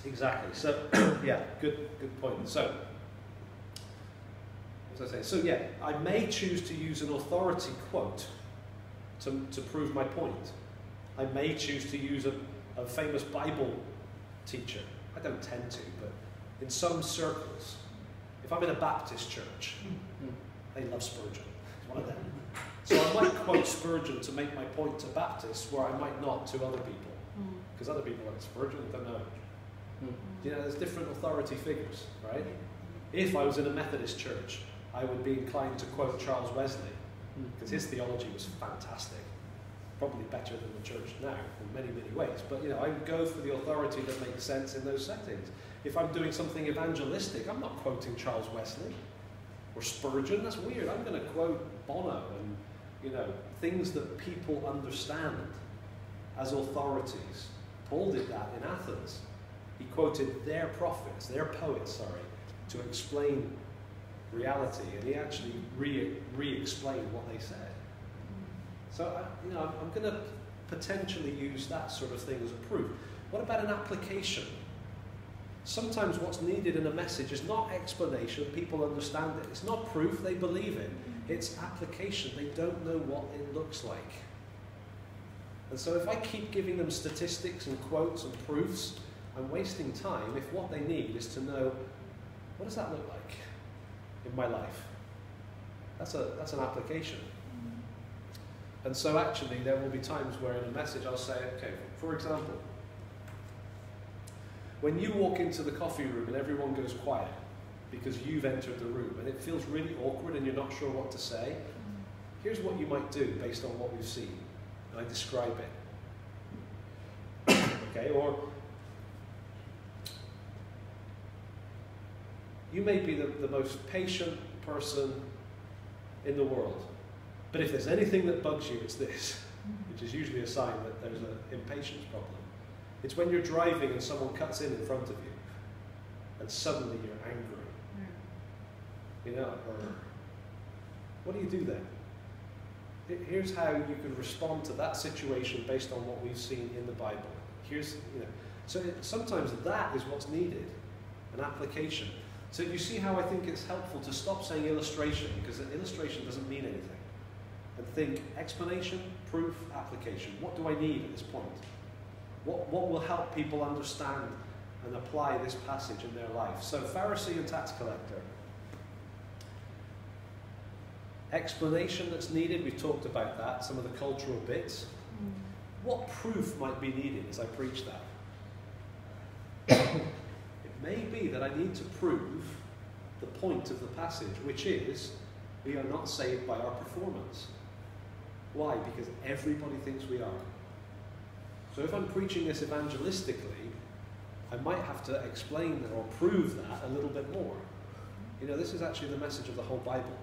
Exactly. So, yeah, good, good point. So, was I saying? So, yeah, I may choose to use an authority quote to, to prove my point. I may choose to use a, a famous Bible teacher. I don't tend to, but in some circles, if I'm in a Baptist church, hmm. They love Spurgeon. It's one of them. So I might quote Spurgeon to make my point to Baptists, where I might not to other people, Mm. because other people like Spurgeon don't know. Hmm. You know, there's different authority figures, right? If I was in a Methodist church, I would be inclined to quote Charles Wesley, Hmm. because his theology was fantastic. Probably better than the church now in many, many ways. But you know, I would go for the authority that makes sense in those settings. If I'm doing something evangelistic, I'm not quoting Charles Wesley or Spurgeon. That's weird. I'm going to quote Bono and you know things that people understand as authorities. Paul did that in Athens. He quoted their prophets, their poets, sorry, to explain reality, and he actually re, re-explained what they said. So, you know, I'm, I'm going to potentially use that sort of thing as a proof. What about an application? Sometimes what's needed in a message is not explanation, people understand it. It's not proof, they believe it. It's application, they don't know what it looks like. And so if I keep giving them statistics and quotes and proofs, I'm wasting time if what they need is to know what does that look like in my life? That's, a, that's an application. Mm. And so actually there will be times where in a message I'll say, okay, for example, when you walk into the coffee room and everyone goes quiet because you've entered the room and it feels really awkward and you're not sure what to say, here's what you might do based on what we've seen. And I describe it. okay, or you may be the, the most patient person in the world. But if there's anything that bugs you, it's this, which is usually a sign that there's an impatience problem. It's when you're driving and someone cuts in in front of you, and suddenly you're angry. Hmm. You know, or what do you do then? Here's how you can respond to that situation based on what we've seen in the Bible. Here's, you know, so it, sometimes that is what's needed, an application. So you see how I think it's helpful to stop saying illustration because an illustration doesn't mean anything, and think explanation, proof, application. What do I need at this point? What, what will help people understand and apply this passage in their life? So Pharisee and tax collector. Explanation that's needed, we've talked about that, some of the cultural bits. Mm. What proof might be needed as I preach that? it may be that I need to prove the point of the passage, which is we are not saved by our performance. Why? Because everybody thinks we are. So if I'm preaching this evangelistically, I might have to explain or prove that a little bit more. You know, this is actually the message of the whole Bible.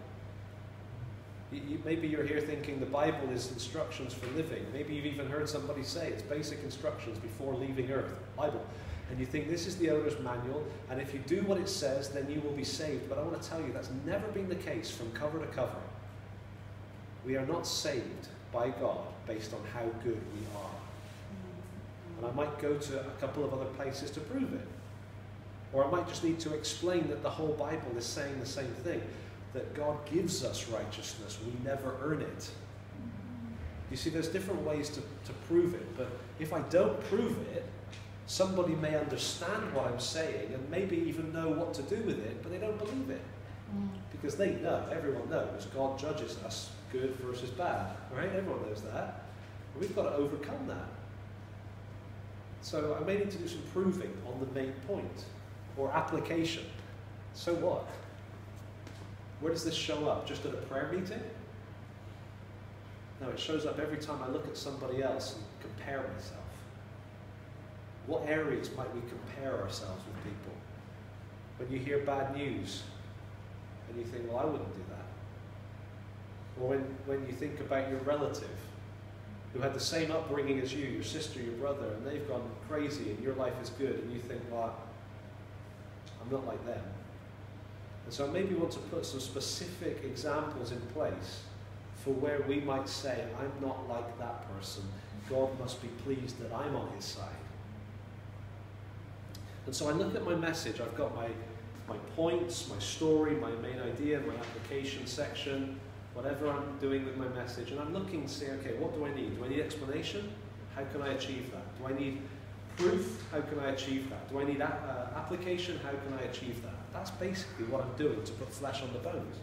You, maybe you're here thinking the Bible is instructions for living. Maybe you've even heard somebody say it's basic instructions before leaving earth, Bible. And you think this is the owner's manual, and if you do what it says, then you will be saved. But I want to tell you that's never been the case from cover to cover. We are not saved by God based on how good we are. And I might go to a couple of other places to prove it. Or I might just need to explain that the whole Bible is saying the same thing that God gives us righteousness, we never earn it. You see, there's different ways to, to prove it, but if I don't prove it, somebody may understand what I'm saying and maybe even know what to do with it, but they don't believe it. Because they know, everyone knows, God judges us good versus bad, right? Everyone knows that. We've got to overcome that. So I may need to do some proving on the main point or application. So what? Where does this show up? Just at a prayer meeting? No, it shows up every time I look at somebody else and compare myself. What areas might we compare ourselves with people? When you hear bad news and you think, well, I wouldn't do that. Or when, when you think about your relative who had the same upbringing as you, your sister, your brother, and they've gone crazy and your life is good, and you think, well, I'm not like them. And so maybe we want to put some specific examples in place for where we might say, I'm not like that person. God must be pleased that I'm on his side. And so I look at my message, I've got my, my points, my story, my main idea, my application section, whatever I'm doing with my message, and I'm looking to say, okay, what do I need? Do I need explanation? How can I achieve that? Do I need proof? How can I achieve that? Do I need a- uh, application? How can I achieve that? That's basically what I'm doing to put flesh on the bones.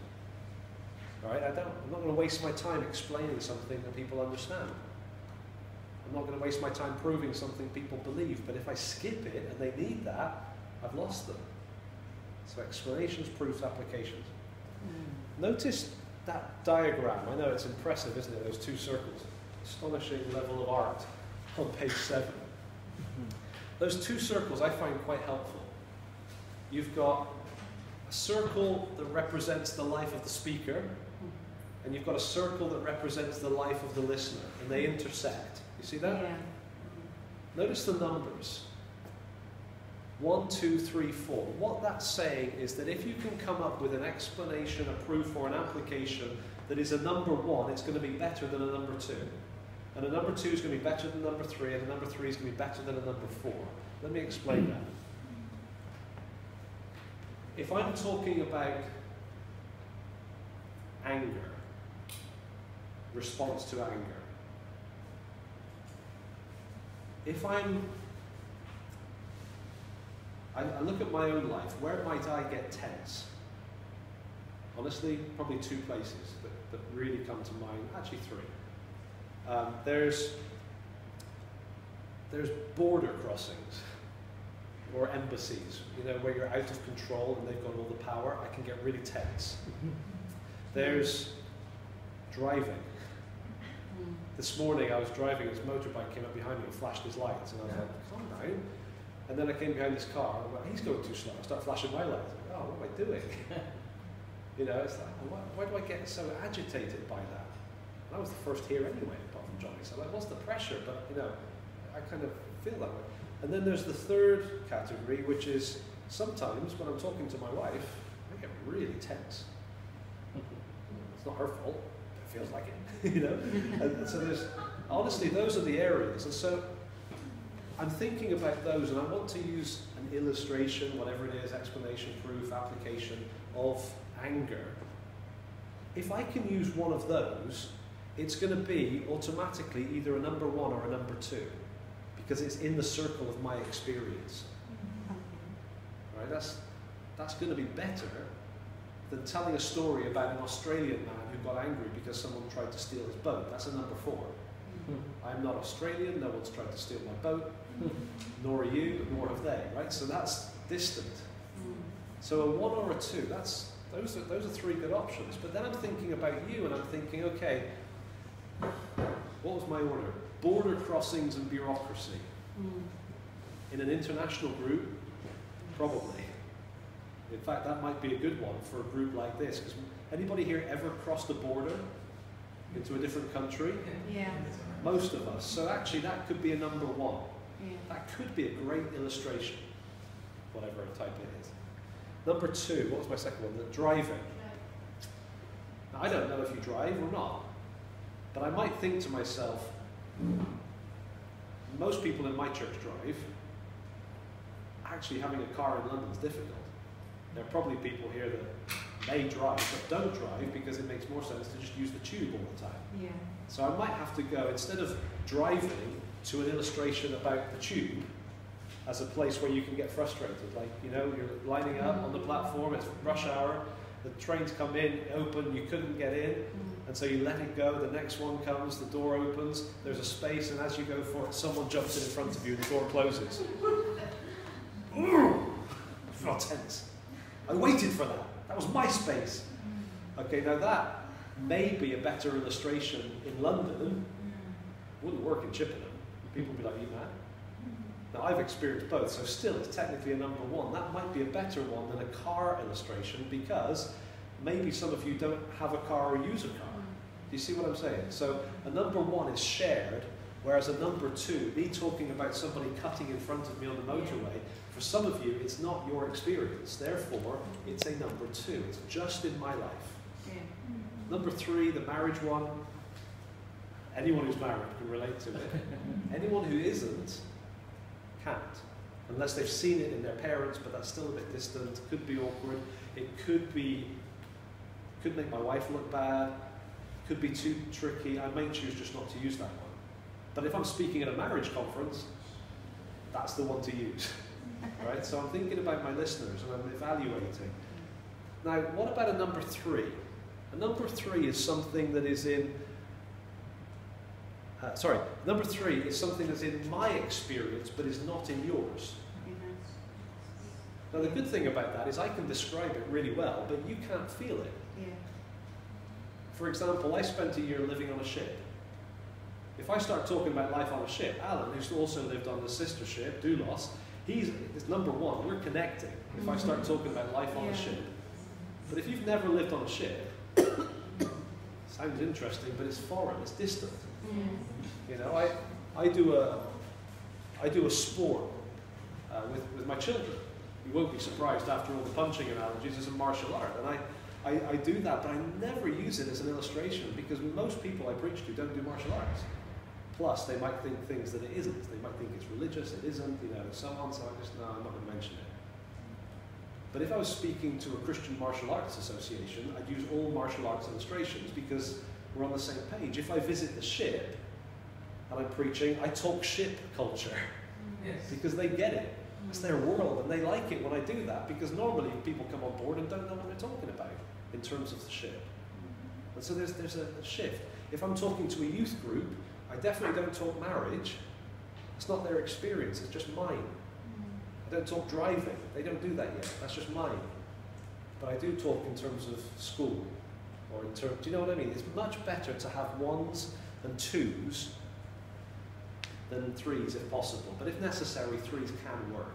Right? I don't, I'm not going to waste my time explaining something that people understand. I'm not going to waste my time proving something people believe. But if I skip it and they need that, I've lost them. So explanations, proofs, applications. Notice that diagram. I know it's impressive, isn't it? Those two circles. Astonishing level of art on page seven. Those two circles I find quite helpful. You've got a circle that represents the life of the speaker, and you've got a circle that represents the life of the listener, and they intersect. You see that? Yeah. Notice the numbers. One, two, three, four. What that's saying is that if you can come up with an explanation, a proof, or an application that is a number one, it's going to be better than a number two. And a number two is going to be better than number three, and a number three is going to be better than a number four. Let me explain that. If I'm talking about anger, response to anger, if I'm, I, I look at my own life, where might I get tense? Honestly, probably two places that, that really come to mind, actually three. Um, there's, there's border crossings or embassies, you know, where you're out of control and they've got all the power. I can get really tense. There's driving. This morning I was driving, his motorbike came up behind me and flashed his lights, and I was like, calm down. And then I came behind this car, and went, he's going too slow. I start flashing my lights. Like, oh, what am I doing? you know, it's like, why, why do I get so agitated by that? And I was the first here anyway, apart from Johny. So like, what's the pressure? But you know, I kind of feel that way. And then there's the third category, which is sometimes when I'm talking to my wife, I get really tense. It's not her fault. It feels like it, you know. and so there's honestly those are the areas, and so I'm thinking about those, and I want to use an illustration, whatever it is, explanation, proof, application of anger. If I can use one of those, it's going to be automatically either a number one or a number two, because it's in the circle of my experience. Mm-hmm. Right? That's that's going to be better than telling a story about an Australian man who got angry because someone tried to steal his boat. That's a number four. I'm not Australian, no one's tried to steal my boat, nor are you, nor have they, right? So that's distant. So a one or a two, that's those are those are three good options. But then I'm thinking about you and I'm thinking, okay, what was my order? Border crossings and bureaucracy. In an international group, probably. In fact, that might be a good one for a group like this. Because anybody here ever crossed a border into a different country? Yeah. Most of us. So actually, that could be a number one. Yeah. That could be a great illustration, whatever type it is. Number two, what was my second one? The driving. Now, I don't know if you drive or not, but I might think to myself, most people in my church drive. Actually, having a car in London is difficult. There are probably people here that may drive but don't drive because it makes more sense to just use the tube all the time. Yeah. So I might have to go, instead of driving to an illustration about the tube as a place where you can get frustrated. Like, you know, you're lining up on the platform, it's rush hour, the trains come in, open, you couldn't get in, mm-hmm. and so you let it go, the next one comes, the door opens, there's a space, and as you go for it, someone jumps in in front of you, and the door closes. Ooh, I felt tense. I waited for that. That was my space. Mm-hmm. Okay, now that may be a better illustration in London. Wouldn't work in Chippenham. People would be like, you mad? Now I've experienced both, so still it's technically a number one. That might be a better one than a car illustration because maybe some of you don't have a car or use a car. Do you see what I'm saying? So a number one is shared, whereas a number two, me talking about somebody cutting in front of me on the motorway, for some of you it's not your experience. Therefore, it's a number two. It's just in my life. Number three, the marriage one. Anyone who's married can relate to it. Anyone who isn't can't. Unless they've seen it in their parents, but that's still a bit distant. Could be awkward. It could be, could make my wife look bad. Could be too tricky. I may choose just not to use that one. But if I'm speaking at a marriage conference, that's the one to use. right? So I'm thinking about my listeners and I'm evaluating. Now, what about a number three? A number three is something that is in. Uh, sorry, number three is something that's in my experience but is not in yours. Now, the good thing about that is I can describe it really well, but you can't feel it. Yeah. For example, I spent a year living on a ship. If I start talking about life on a ship, Alan, who's also lived on the sister ship, Doulos, he's is number one. We're connecting. If I start talking about life on Yeah. a ship, but if you've never lived on a ship, sounds interesting, but it's foreign, it's distant. Mm. You know, I, I do a, I do a sport uh, with, with my children. You won't be surprised after all the punching analogies, it's a martial art. And I, I, I do that, but I never use it as an illustration because most people I preach to don't do martial arts. Plus, they might think things that it isn't. They might think it's religious, it isn't, you know, and so on. So I just, no, I'm not going to mention it. But if I was speaking to a Christian Martial Arts Association, I'd use all martial arts illustrations because we're on the same page. If I visit the ship and I'm preaching, I talk ship culture mm. Yes. because they get it. It's their mm. world and they like it when I do that because normally people come on board and don't know what they're talking about in terms of the ship. Mm-hmm. And so there's, there's a, a shift. If I'm talking to a youth group, I definitely don't talk marriage. It's not their experience, it's just mine. Don't talk driving. They don't do that yet. That's just mine. But I do talk in terms of school or in terms, do you know what I mean? It's much better to have ones and twos than threes if possible. But if necessary, threes can work.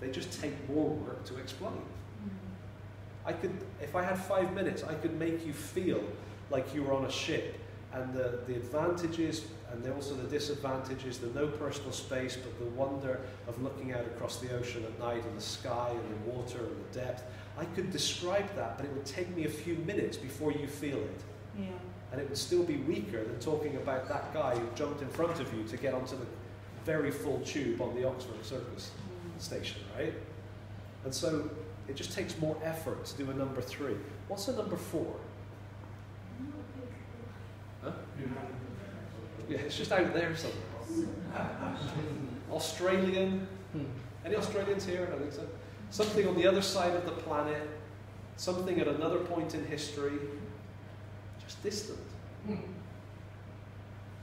They just take more work to explain. Mm-hmm. I could, if I had five minutes, I could make you feel like you were on a ship and the, the advantages and also the disadvantages, the no personal space, but the wonder of looking out across the ocean at night and the sky and the water and the depth. I could describe that, but it would take me a few minutes before you feel it. Yeah. And it would still be weaker than talking about that guy who jumped in front of you to get onto the very full tube on the Oxford Circus mm. station, right? And so it just takes more effort to do a number three. What's a number four? Huh? Yeah, it's just out there somewhere. Australian. Hmm. Any Australians here? I think so. Something on the other side of the planet. Something at another point in history. Just distant.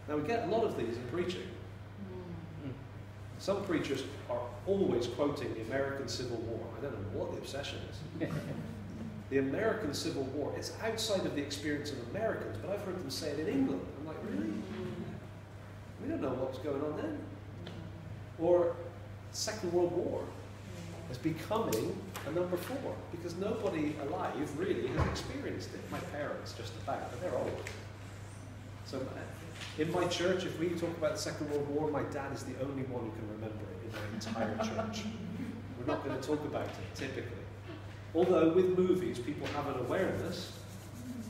Now we get a lot of these in preaching. Some preachers are always quoting the American Civil War. I don't know what the obsession is. the American Civil War, it's outside of the experience of Americans, but I've heard them say it in England. I'm like, really? We don't know what was going on then. Or Second World War is becoming a number four because nobody alive really has experienced it. My parents, just about, but they're old. So uh, in my church, if we talk about the Second World War, my dad is the only one who can remember it in our entire church. We're not going to talk about it typically. Although with movies, people have an awareness,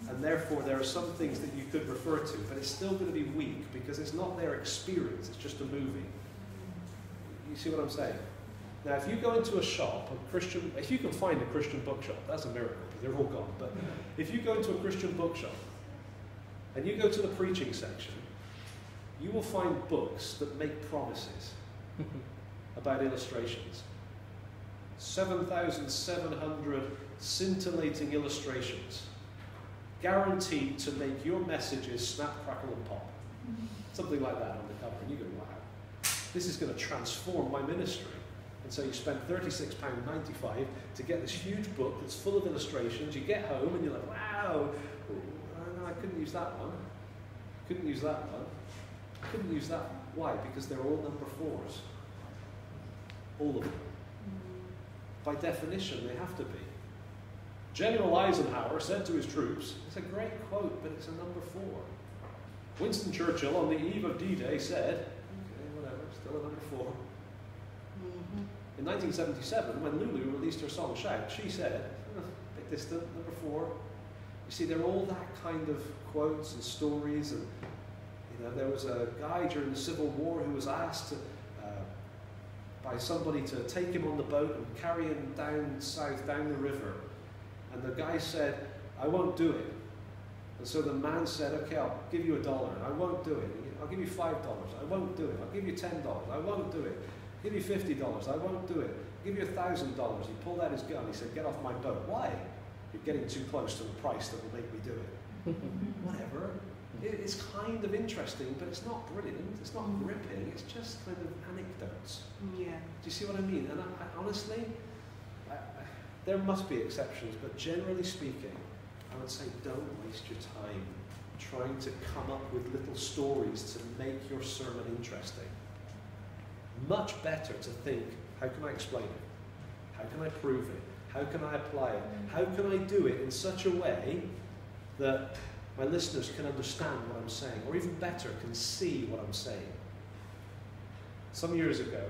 and therefore there are some things that you could refer to, but it's still going to be weak because it's not their experience, it's just a movie. You see what I'm saying? Now, if you go into a shop, a Christian, if you can find a Christian bookshop, that's a miracle because they're all gone. But if you go into a Christian bookshop and you go to the preaching section, you will find books that make promises about illustrations. 7,700 scintillating illustrations, guaranteed to make your messages snap, crackle, and pop. Something like that on the cover. And you go, wow, this is going to transform my ministry. And so you spend £36.95 to get this huge book that's full of illustrations. You get home and you're like, wow, I couldn't use that one. Couldn't use that one. Couldn't use that. Why? Because they're all number fours. All of them. By definition, they have to be. General Eisenhower said to his troops, it's a great quote, but it's a number four. Winston Churchill, on the eve of D Day, said, okay, whatever, still a number four. In 1977, when Lulu released her song Shout, she said, "Uh, bit distant, number four. You see, there are all that kind of quotes and stories. And, you know, there was a guy during the Civil War who was asked to, uh, by somebody to take him on the boat and carry him down south, down the river. And the guy said, I won't do it. And so the man said, okay, I'll give you a dollar. I won't do it. I'll give you five dollars. I won't do it. I'll give you ten dollars. I won't do it. I'll give you fifty dollars. I won't do it. I'll give you a thousand dollars. He pulled out his gun. He said, get off my boat. Why? you're getting too close to the price that will make me do it. Whatever. It's kind of interesting, but it's not brilliant. It's not Mm. gripping. It's just kind of anecdotes. Yeah. Do you see what I mean? And I, I, honestly, there must be exceptions, but generally speaking, I would say don't waste your time trying to come up with little stories to make your sermon interesting. Much better to think, how can I explain it? How can I prove it? How can I apply it? How can I do it in such a way that my listeners can understand what I'm saying, or even better, can see what I'm saying? Some years ago,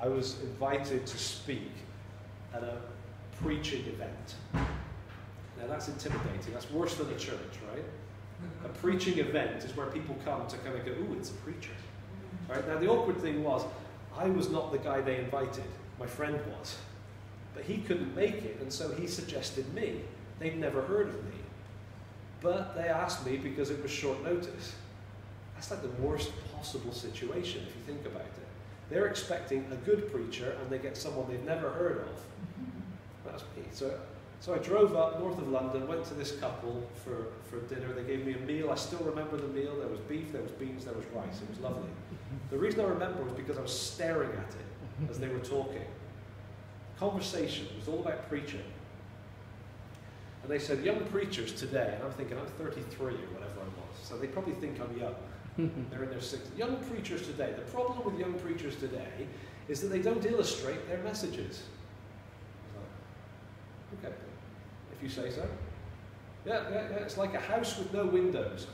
I was invited to speak at a preaching event. Now that's intimidating. That's worse than a church, right? A preaching event is where people come to kind of go, ooh, it's a preacher. Right? Now the awkward thing was, I was not the guy they invited. My friend was. But he couldn't make it, and so he suggested me. They'd never heard of me. But they asked me because it was short notice. That's like the worst possible situation if you think about it. They're expecting a good preacher and they get someone they've never heard of. That's me. So, so I drove up north of London, went to this couple for, for dinner. They gave me a meal. I still remember the meal. There was beef, there was beans, there was rice. It was lovely. The reason I remember was because I was staring at it as they were talking. Conversation was all about preaching. And they said, young preachers today, and I'm thinking I'm 33 or whatever I was, so they probably think I'm young. They're in their 60s. Young preachers today, the problem with young preachers today is that they don't illustrate their messages. Okay, if you say so. Yeah, yeah, yeah, it's like a house with no windows.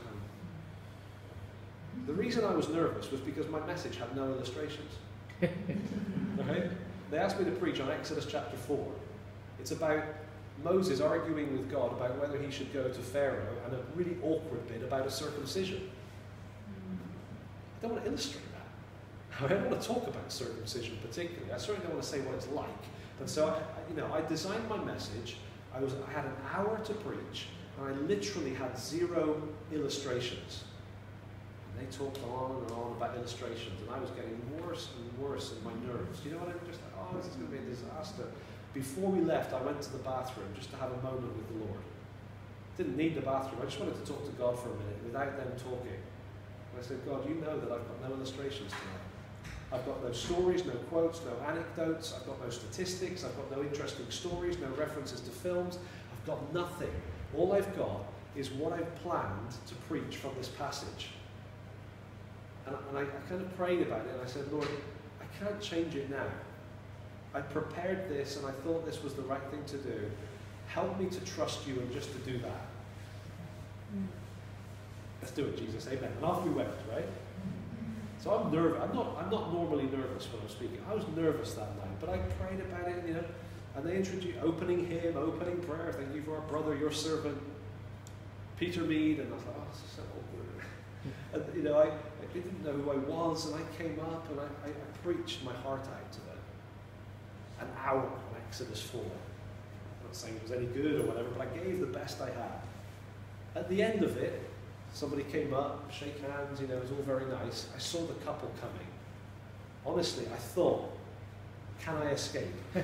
The reason I was nervous was because my message had no illustrations. okay? They asked me to preach on Exodus chapter 4. It's about Moses arguing with God about whether he should go to Pharaoh and a really awkward bit about a circumcision. I don't want to illustrate that. I don't want to talk about circumcision particularly. I certainly don't want to say what it's like. And so, I, you know, I designed my message. I was, I had an hour to preach, and I literally had zero illustrations. And they talked on and on about illustrations, and I was getting worse and worse in my nerves. You know what? I was just like, oh, this is going to be a disaster. Before we left, I went to the bathroom just to have a moment with the Lord. Didn't need the bathroom. I just wanted to talk to God for a minute without them talking. And I said, God, you know that I've got no illustrations tonight. I've got no stories, no quotes, no anecdotes. I've got no statistics. I've got no interesting stories, no references to films. I've got nothing. All I've got is what I've planned to preach from this passage. And, and I, I kind of prayed about it and I said, Lord, I can't change it now. I prepared this and I thought this was the right thing to do. Help me to trust you and just to do that. Hmm. Let's do it, Jesus. Amen. And off we went, right? So I'm nervous. I'm not, I'm not normally nervous when I'm speaking. I was nervous that night, but I prayed about it, you know. And they introduced opening hymn, opening prayer. Thank you for our brother, your servant, Peter Mead. And I like, oh, this is so awkward. and, you know, I, I didn't know who I was, and I came up and I, I, I preached my heart out to them. An hour on Exodus 4. I'm not saying it was any good or whatever, but I gave the best I had. At the end of it, somebody came up, shake hands, you know, it was all very nice. I saw the couple coming. Honestly, I thought, can I escape?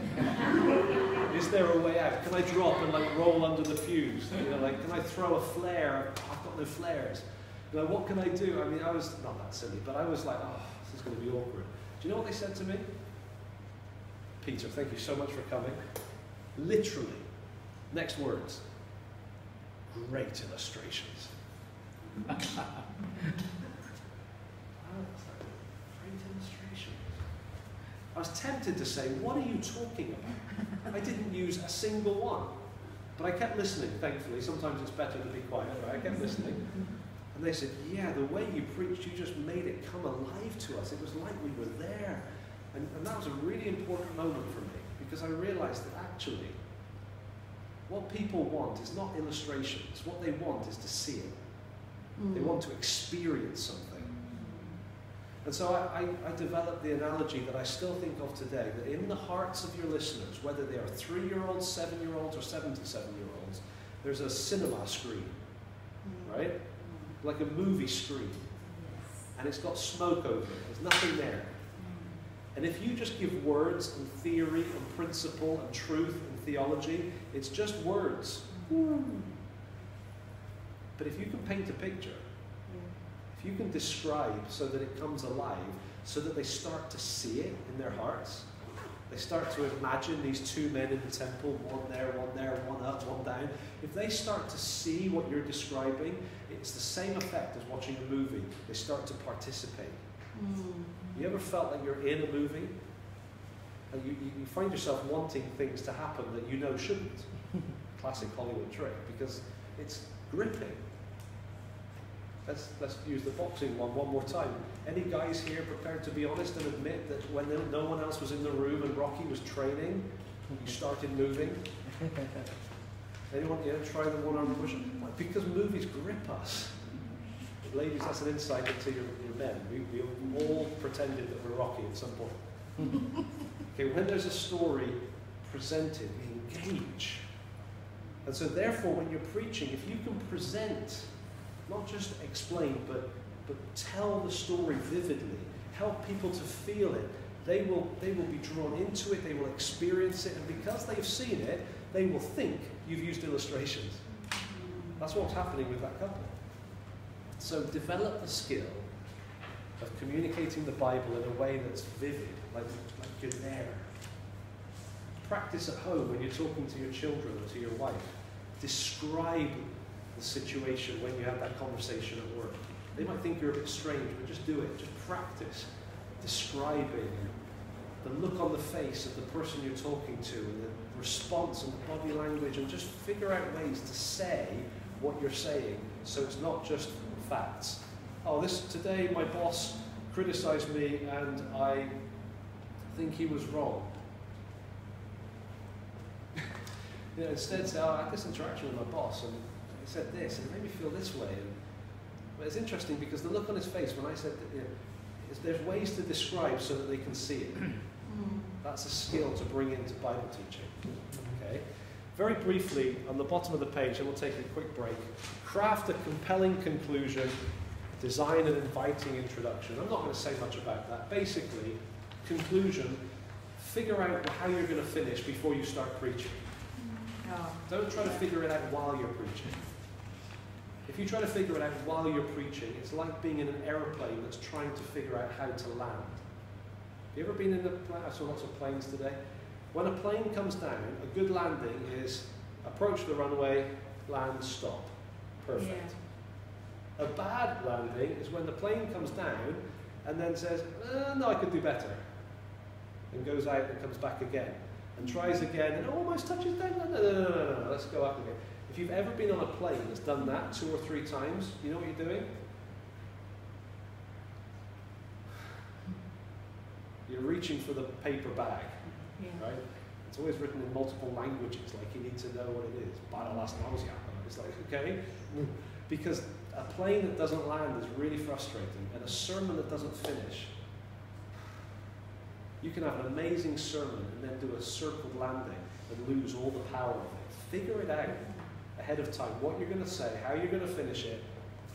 Is there a way out? Can I drop and like roll under the fuse? You know, like, can I throw a flare? I've got no flares. You know, what can I do? I mean, I was not that silly, but I was like, oh, this is going to be awkward. Do you know what they said to me? Peter, thank you so much for coming. Literally, next words, great illustrations. I was tempted to say, What are you talking about? I didn't use a single one. But I kept listening, thankfully. Sometimes it's better to be quiet, right? I kept listening. And they said, Yeah, the way you preached, you just made it come alive to us. It was like we were there. And, and that was a really important moment for me because I realized that actually, what people want is not illustrations. What they want is to see it. They mm. want to experience something. And so I, I, I developed the analogy that I still think of today that in the hearts of your listeners, whether they are three year olds, seven year olds, or 77 year olds, there's a cinema screen, mm. right? Like a movie screen. And it's got smoke over it, there's nothing there. Mm. And if you just give words and theory and principle and truth and theology, it's just words. But if you can paint a picture, if you can describe so that it comes alive, so that they start to see it in their hearts, they start to imagine these two men in the temple, one there, one there, one up, one down. If they start to see what you're describing, it's the same effect as watching a movie. They start to participate. Mm. You ever felt like you're in a movie? And you, you, you find yourself wanting things to happen that you know shouldn't. Classic Hollywood trick, because it's gripping. Let's, let's use the boxing one one more time. Any guys here prepared to be honest and admit that when no- one else was in the room and Rocky was training, you started moving? Anyone here try the one arm push? Because movies grip us. Ladies, that's an insight into your, your men. We, we all pretended that we're Rocky at some point. okay, when there's a story presented, we engage. And so, therefore, when you're preaching, if you can present, not just explain, but, but tell the story vividly, help people to feel it, they will, they will be drawn into it, they will experience it, and because they've seen it, they will think you've used illustrations. That's what's happening with that couple. So develop the skill of communicating the Bible in a way that's vivid, like, like you're there. Practice at home when you're talking to your children or to your wife. Describe the situation when you have that conversation at work. They might think you're a bit strange, but just do it. Just practice describing the look on the face of the person you're talking to and the response and the body language and just figure out ways to say what you're saying so it's not just facts. Oh, this today my boss criticized me and I think he was wrong. You know, instead say, oh, I had this interaction with my boss and he said this and it made me feel this way. And, but it's interesting because the look on his face when I said, that, you know, is there's ways to describe so that they can see it. Mm. That's a skill to bring into Bible teaching. Okay. Very briefly, on the bottom of the page, and we'll take a quick break. Craft a compelling conclusion, design an inviting introduction. I'm not going to say much about that. Basically, conclusion, figure out how you're going to finish before you start preaching. Don't try to figure it out while you're preaching. If you try to figure it out while you're preaching, it's like being in an aeroplane that's trying to figure out how to land. Have you ever been in a plane? I saw lots of planes today. When a plane comes down, a good landing is approach the runway, land, stop. Perfect. A bad landing is when the plane comes down and then says, uh, no, I could do better. And goes out and comes back again. And tries again and oh, almost touches down. No, no, no, no, no, let's go up again. If you've ever been on a plane that's done that two or three times, you know what you're doing? You're reaching for the paper bag, right? It's always written in multiple languages, like you need to know what it is. It's like, okay? Because a plane that doesn't land is really frustrating, and a sermon that doesn't finish. You can have an amazing sermon and then do a circled landing and lose all the power of it. Figure it out ahead of time what you're going to say, how you're going to finish it,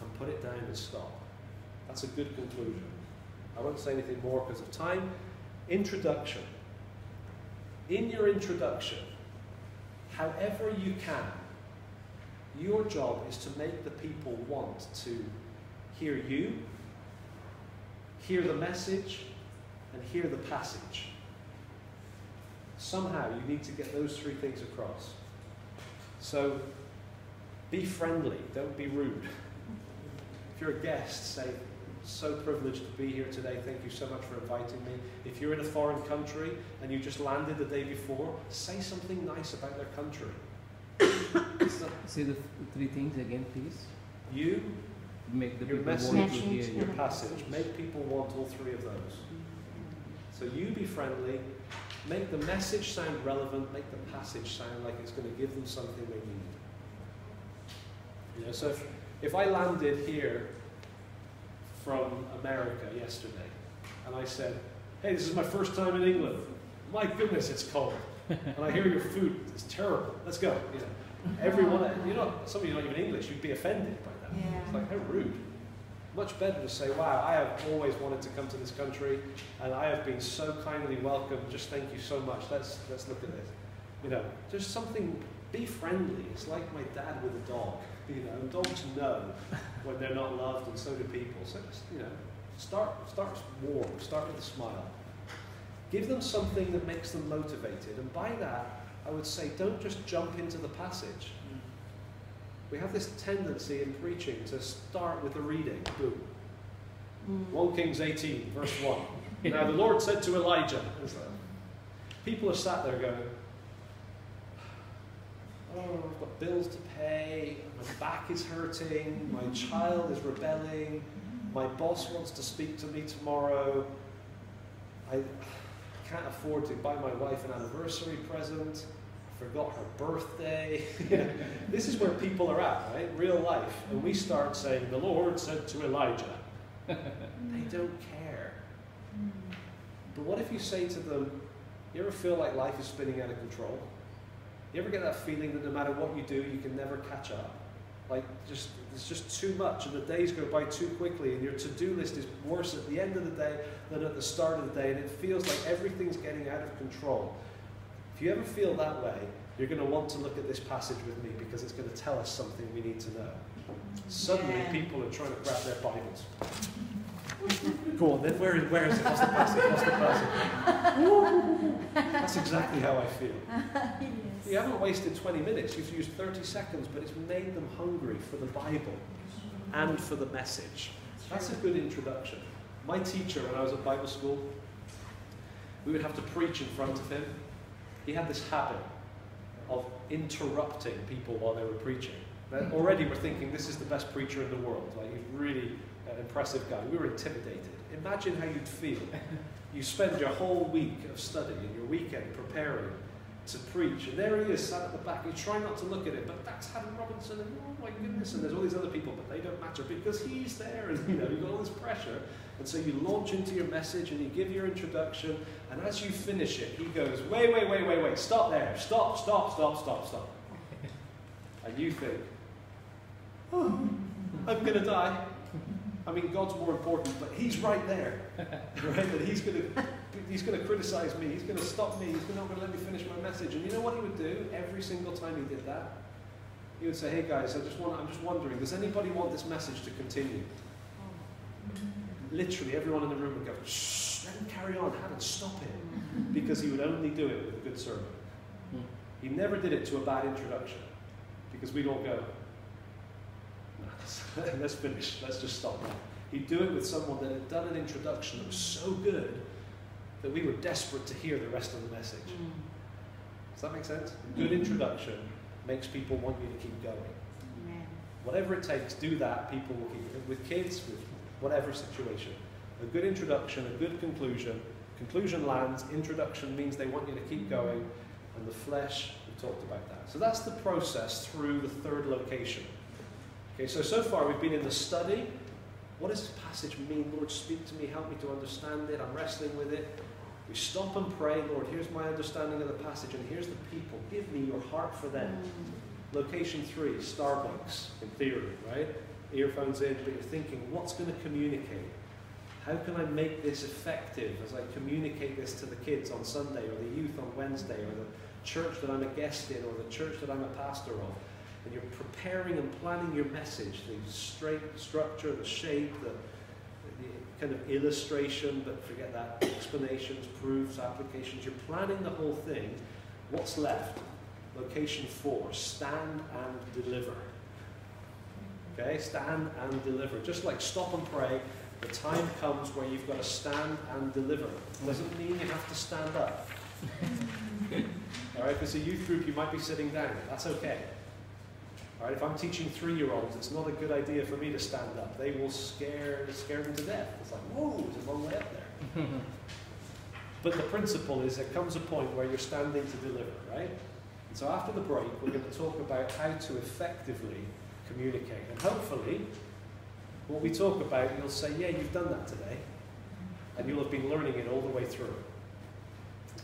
and put it down and stop. That's a good conclusion. I won't say anything more because of time. Introduction. In your introduction, however you can, your job is to make the people want to hear you, hear the message, and hear the passage. Somehow you need to get those three things across. So be friendly, don't be rude. If you're a guest, say, so privileged to be here today. Thank you so much for inviting me. If you're in a foreign country and you just landed the day before, say something nice about their country. Say the three things again, please. You, Make the Your people message. want to hear Message your passage, make people want all three of those. So you be friendly, make the message sound relevant, make the passage sound like it's going to give them something they need. You know, so if, if I landed here from America yesterday and I said, hey, this is my first time in England. My goodness, it's cold. And I hear your food is terrible. Let's go. You know, everyone, you know, some of you not even English, you'd be offended by that. Yeah. It's like, how rude. Much better to say, wow, I have always wanted to come to this country and I have been so kindly welcomed. Just thank you so much. Let's, let's look at this. You know, just something, be friendly. It's like my dad with a dog. You know, dogs know when they're not loved and so do people. So just, you know, start, start warm, start with a smile. Give them something that makes them motivated. And by that, I would say don't just jump into the passage. We have this tendency in preaching to start with the reading. Boom. Mm. 1 Kings 18, verse 1. Now the Lord said to Elijah, people are sat there going, Oh, I've got bills to pay, my back is hurting, my child is rebelling, my boss wants to speak to me tomorrow, I can't afford to buy my wife an anniversary present, I forgot her birthday. this is where people are at, right? Real life. And we start saying, The Lord said to Elijah. They don't care. But what if you say to them, you ever feel like life is spinning out of control? You ever get that feeling that no matter what you do, you can never catch up? Like, just there's just too much, and the days go by too quickly, and your to-do list is worse at the end of the day than at the start of the day, and it feels like everything's getting out of control. If you ever feel that way, you're going to want to look at this passage with me because it's going to tell us something we need to know. Suddenly, Yeah. people are trying to grab their Bibles. Go on, then where is, where is it? What's the passage? What's the passage? That's exactly how I feel. You haven't wasted 20 minutes, you've used 30 seconds, but it's made them hungry for the Bible and for the message. That's a good introduction. My teacher, when I was at Bible school, we would have to preach in front of him. He had this habit of interrupting people while they were preaching. Already we're thinking this is the best preacher in the world. Like he's really an impressive guy. We were intimidated. Imagine how you'd feel. You spend your whole week of study and your weekend preparing to preach, and there he is sat at the back. You try not to look at it, but that's Haddon Robinson, and oh my goodness, and there's all these other people, but they don't matter because he's there, and you know you've got all this pressure. And so you launch into your message and you give your introduction, and as you finish it, he goes, wait, wait, wait, wait, wait, stop there, stop, stop, stop, stop, stop. And you think, oh, I'm going to die. I mean, God's more important, but He's right there, right? That He's going to He's going to criticize me. He's going to stop me. He's not going to let me finish my message. And you know what He would do every single time He did that? He would say, "Hey guys, I just want I'm just wondering, does anybody want this message to continue?" Literally, everyone in the room would go, "Shh, let him carry on. Haven't stop him," because he would only do it with a good sermon. He never did it to a bad introduction, because we'd all go, Let's finish. Let's just stop. He'd do it with someone that had done an introduction that was so good that we were desperate to hear the rest of the message. Mm. Does that make sense? A good introduction makes people want you to keep going. Amen. Whatever it takes, do that. People will keep it. With kids, with whatever situation. A good introduction, a good conclusion. Conclusion lands. Introduction means they want you to keep going. And the flesh, we talked about that. So that's the process through the third location. Okay, so so far we've been in the study. What does this passage mean? Lord, speak to me, help me to understand it. I'm wrestling with it. We stop and pray, Lord, here's my understanding of the passage, and here's the people. Give me your heart for them. Mm. Location three, Starbucks, in theory, right? Earphones in, but you're thinking, what's going to communicate? How can I make this effective as I communicate this to the kids on Sunday, or the youth on Wednesday, or the church that I'm a guest in, or the church that I'm a pastor of? And you're preparing and planning your message, the straight structure, the shape, the, the kind of illustration, but forget that, explanations, proofs, applications, you're planning the whole thing. What's left? Location four, stand and deliver. Okay, stand and deliver. Just like stop and pray, the time comes where you've got to stand and deliver. Doesn't mean you have to stand up. All right, it's a youth group, you might be sitting down. That's okay. Right, if I'm teaching three-year-olds, it's not a good idea for me to stand up. They will scare scare them to death. It's like, whoa, there's a long way up there. but the principle is there comes a point where you're standing to deliver, right? And so after the break, we're going to talk about how to effectively communicate. And hopefully, what we talk about, you'll say, yeah, you've done that today. And you'll have been learning it all the way through.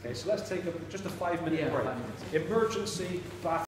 Okay, so let's take a, just a five-minute Yeah, break. five. Emergency bathroom.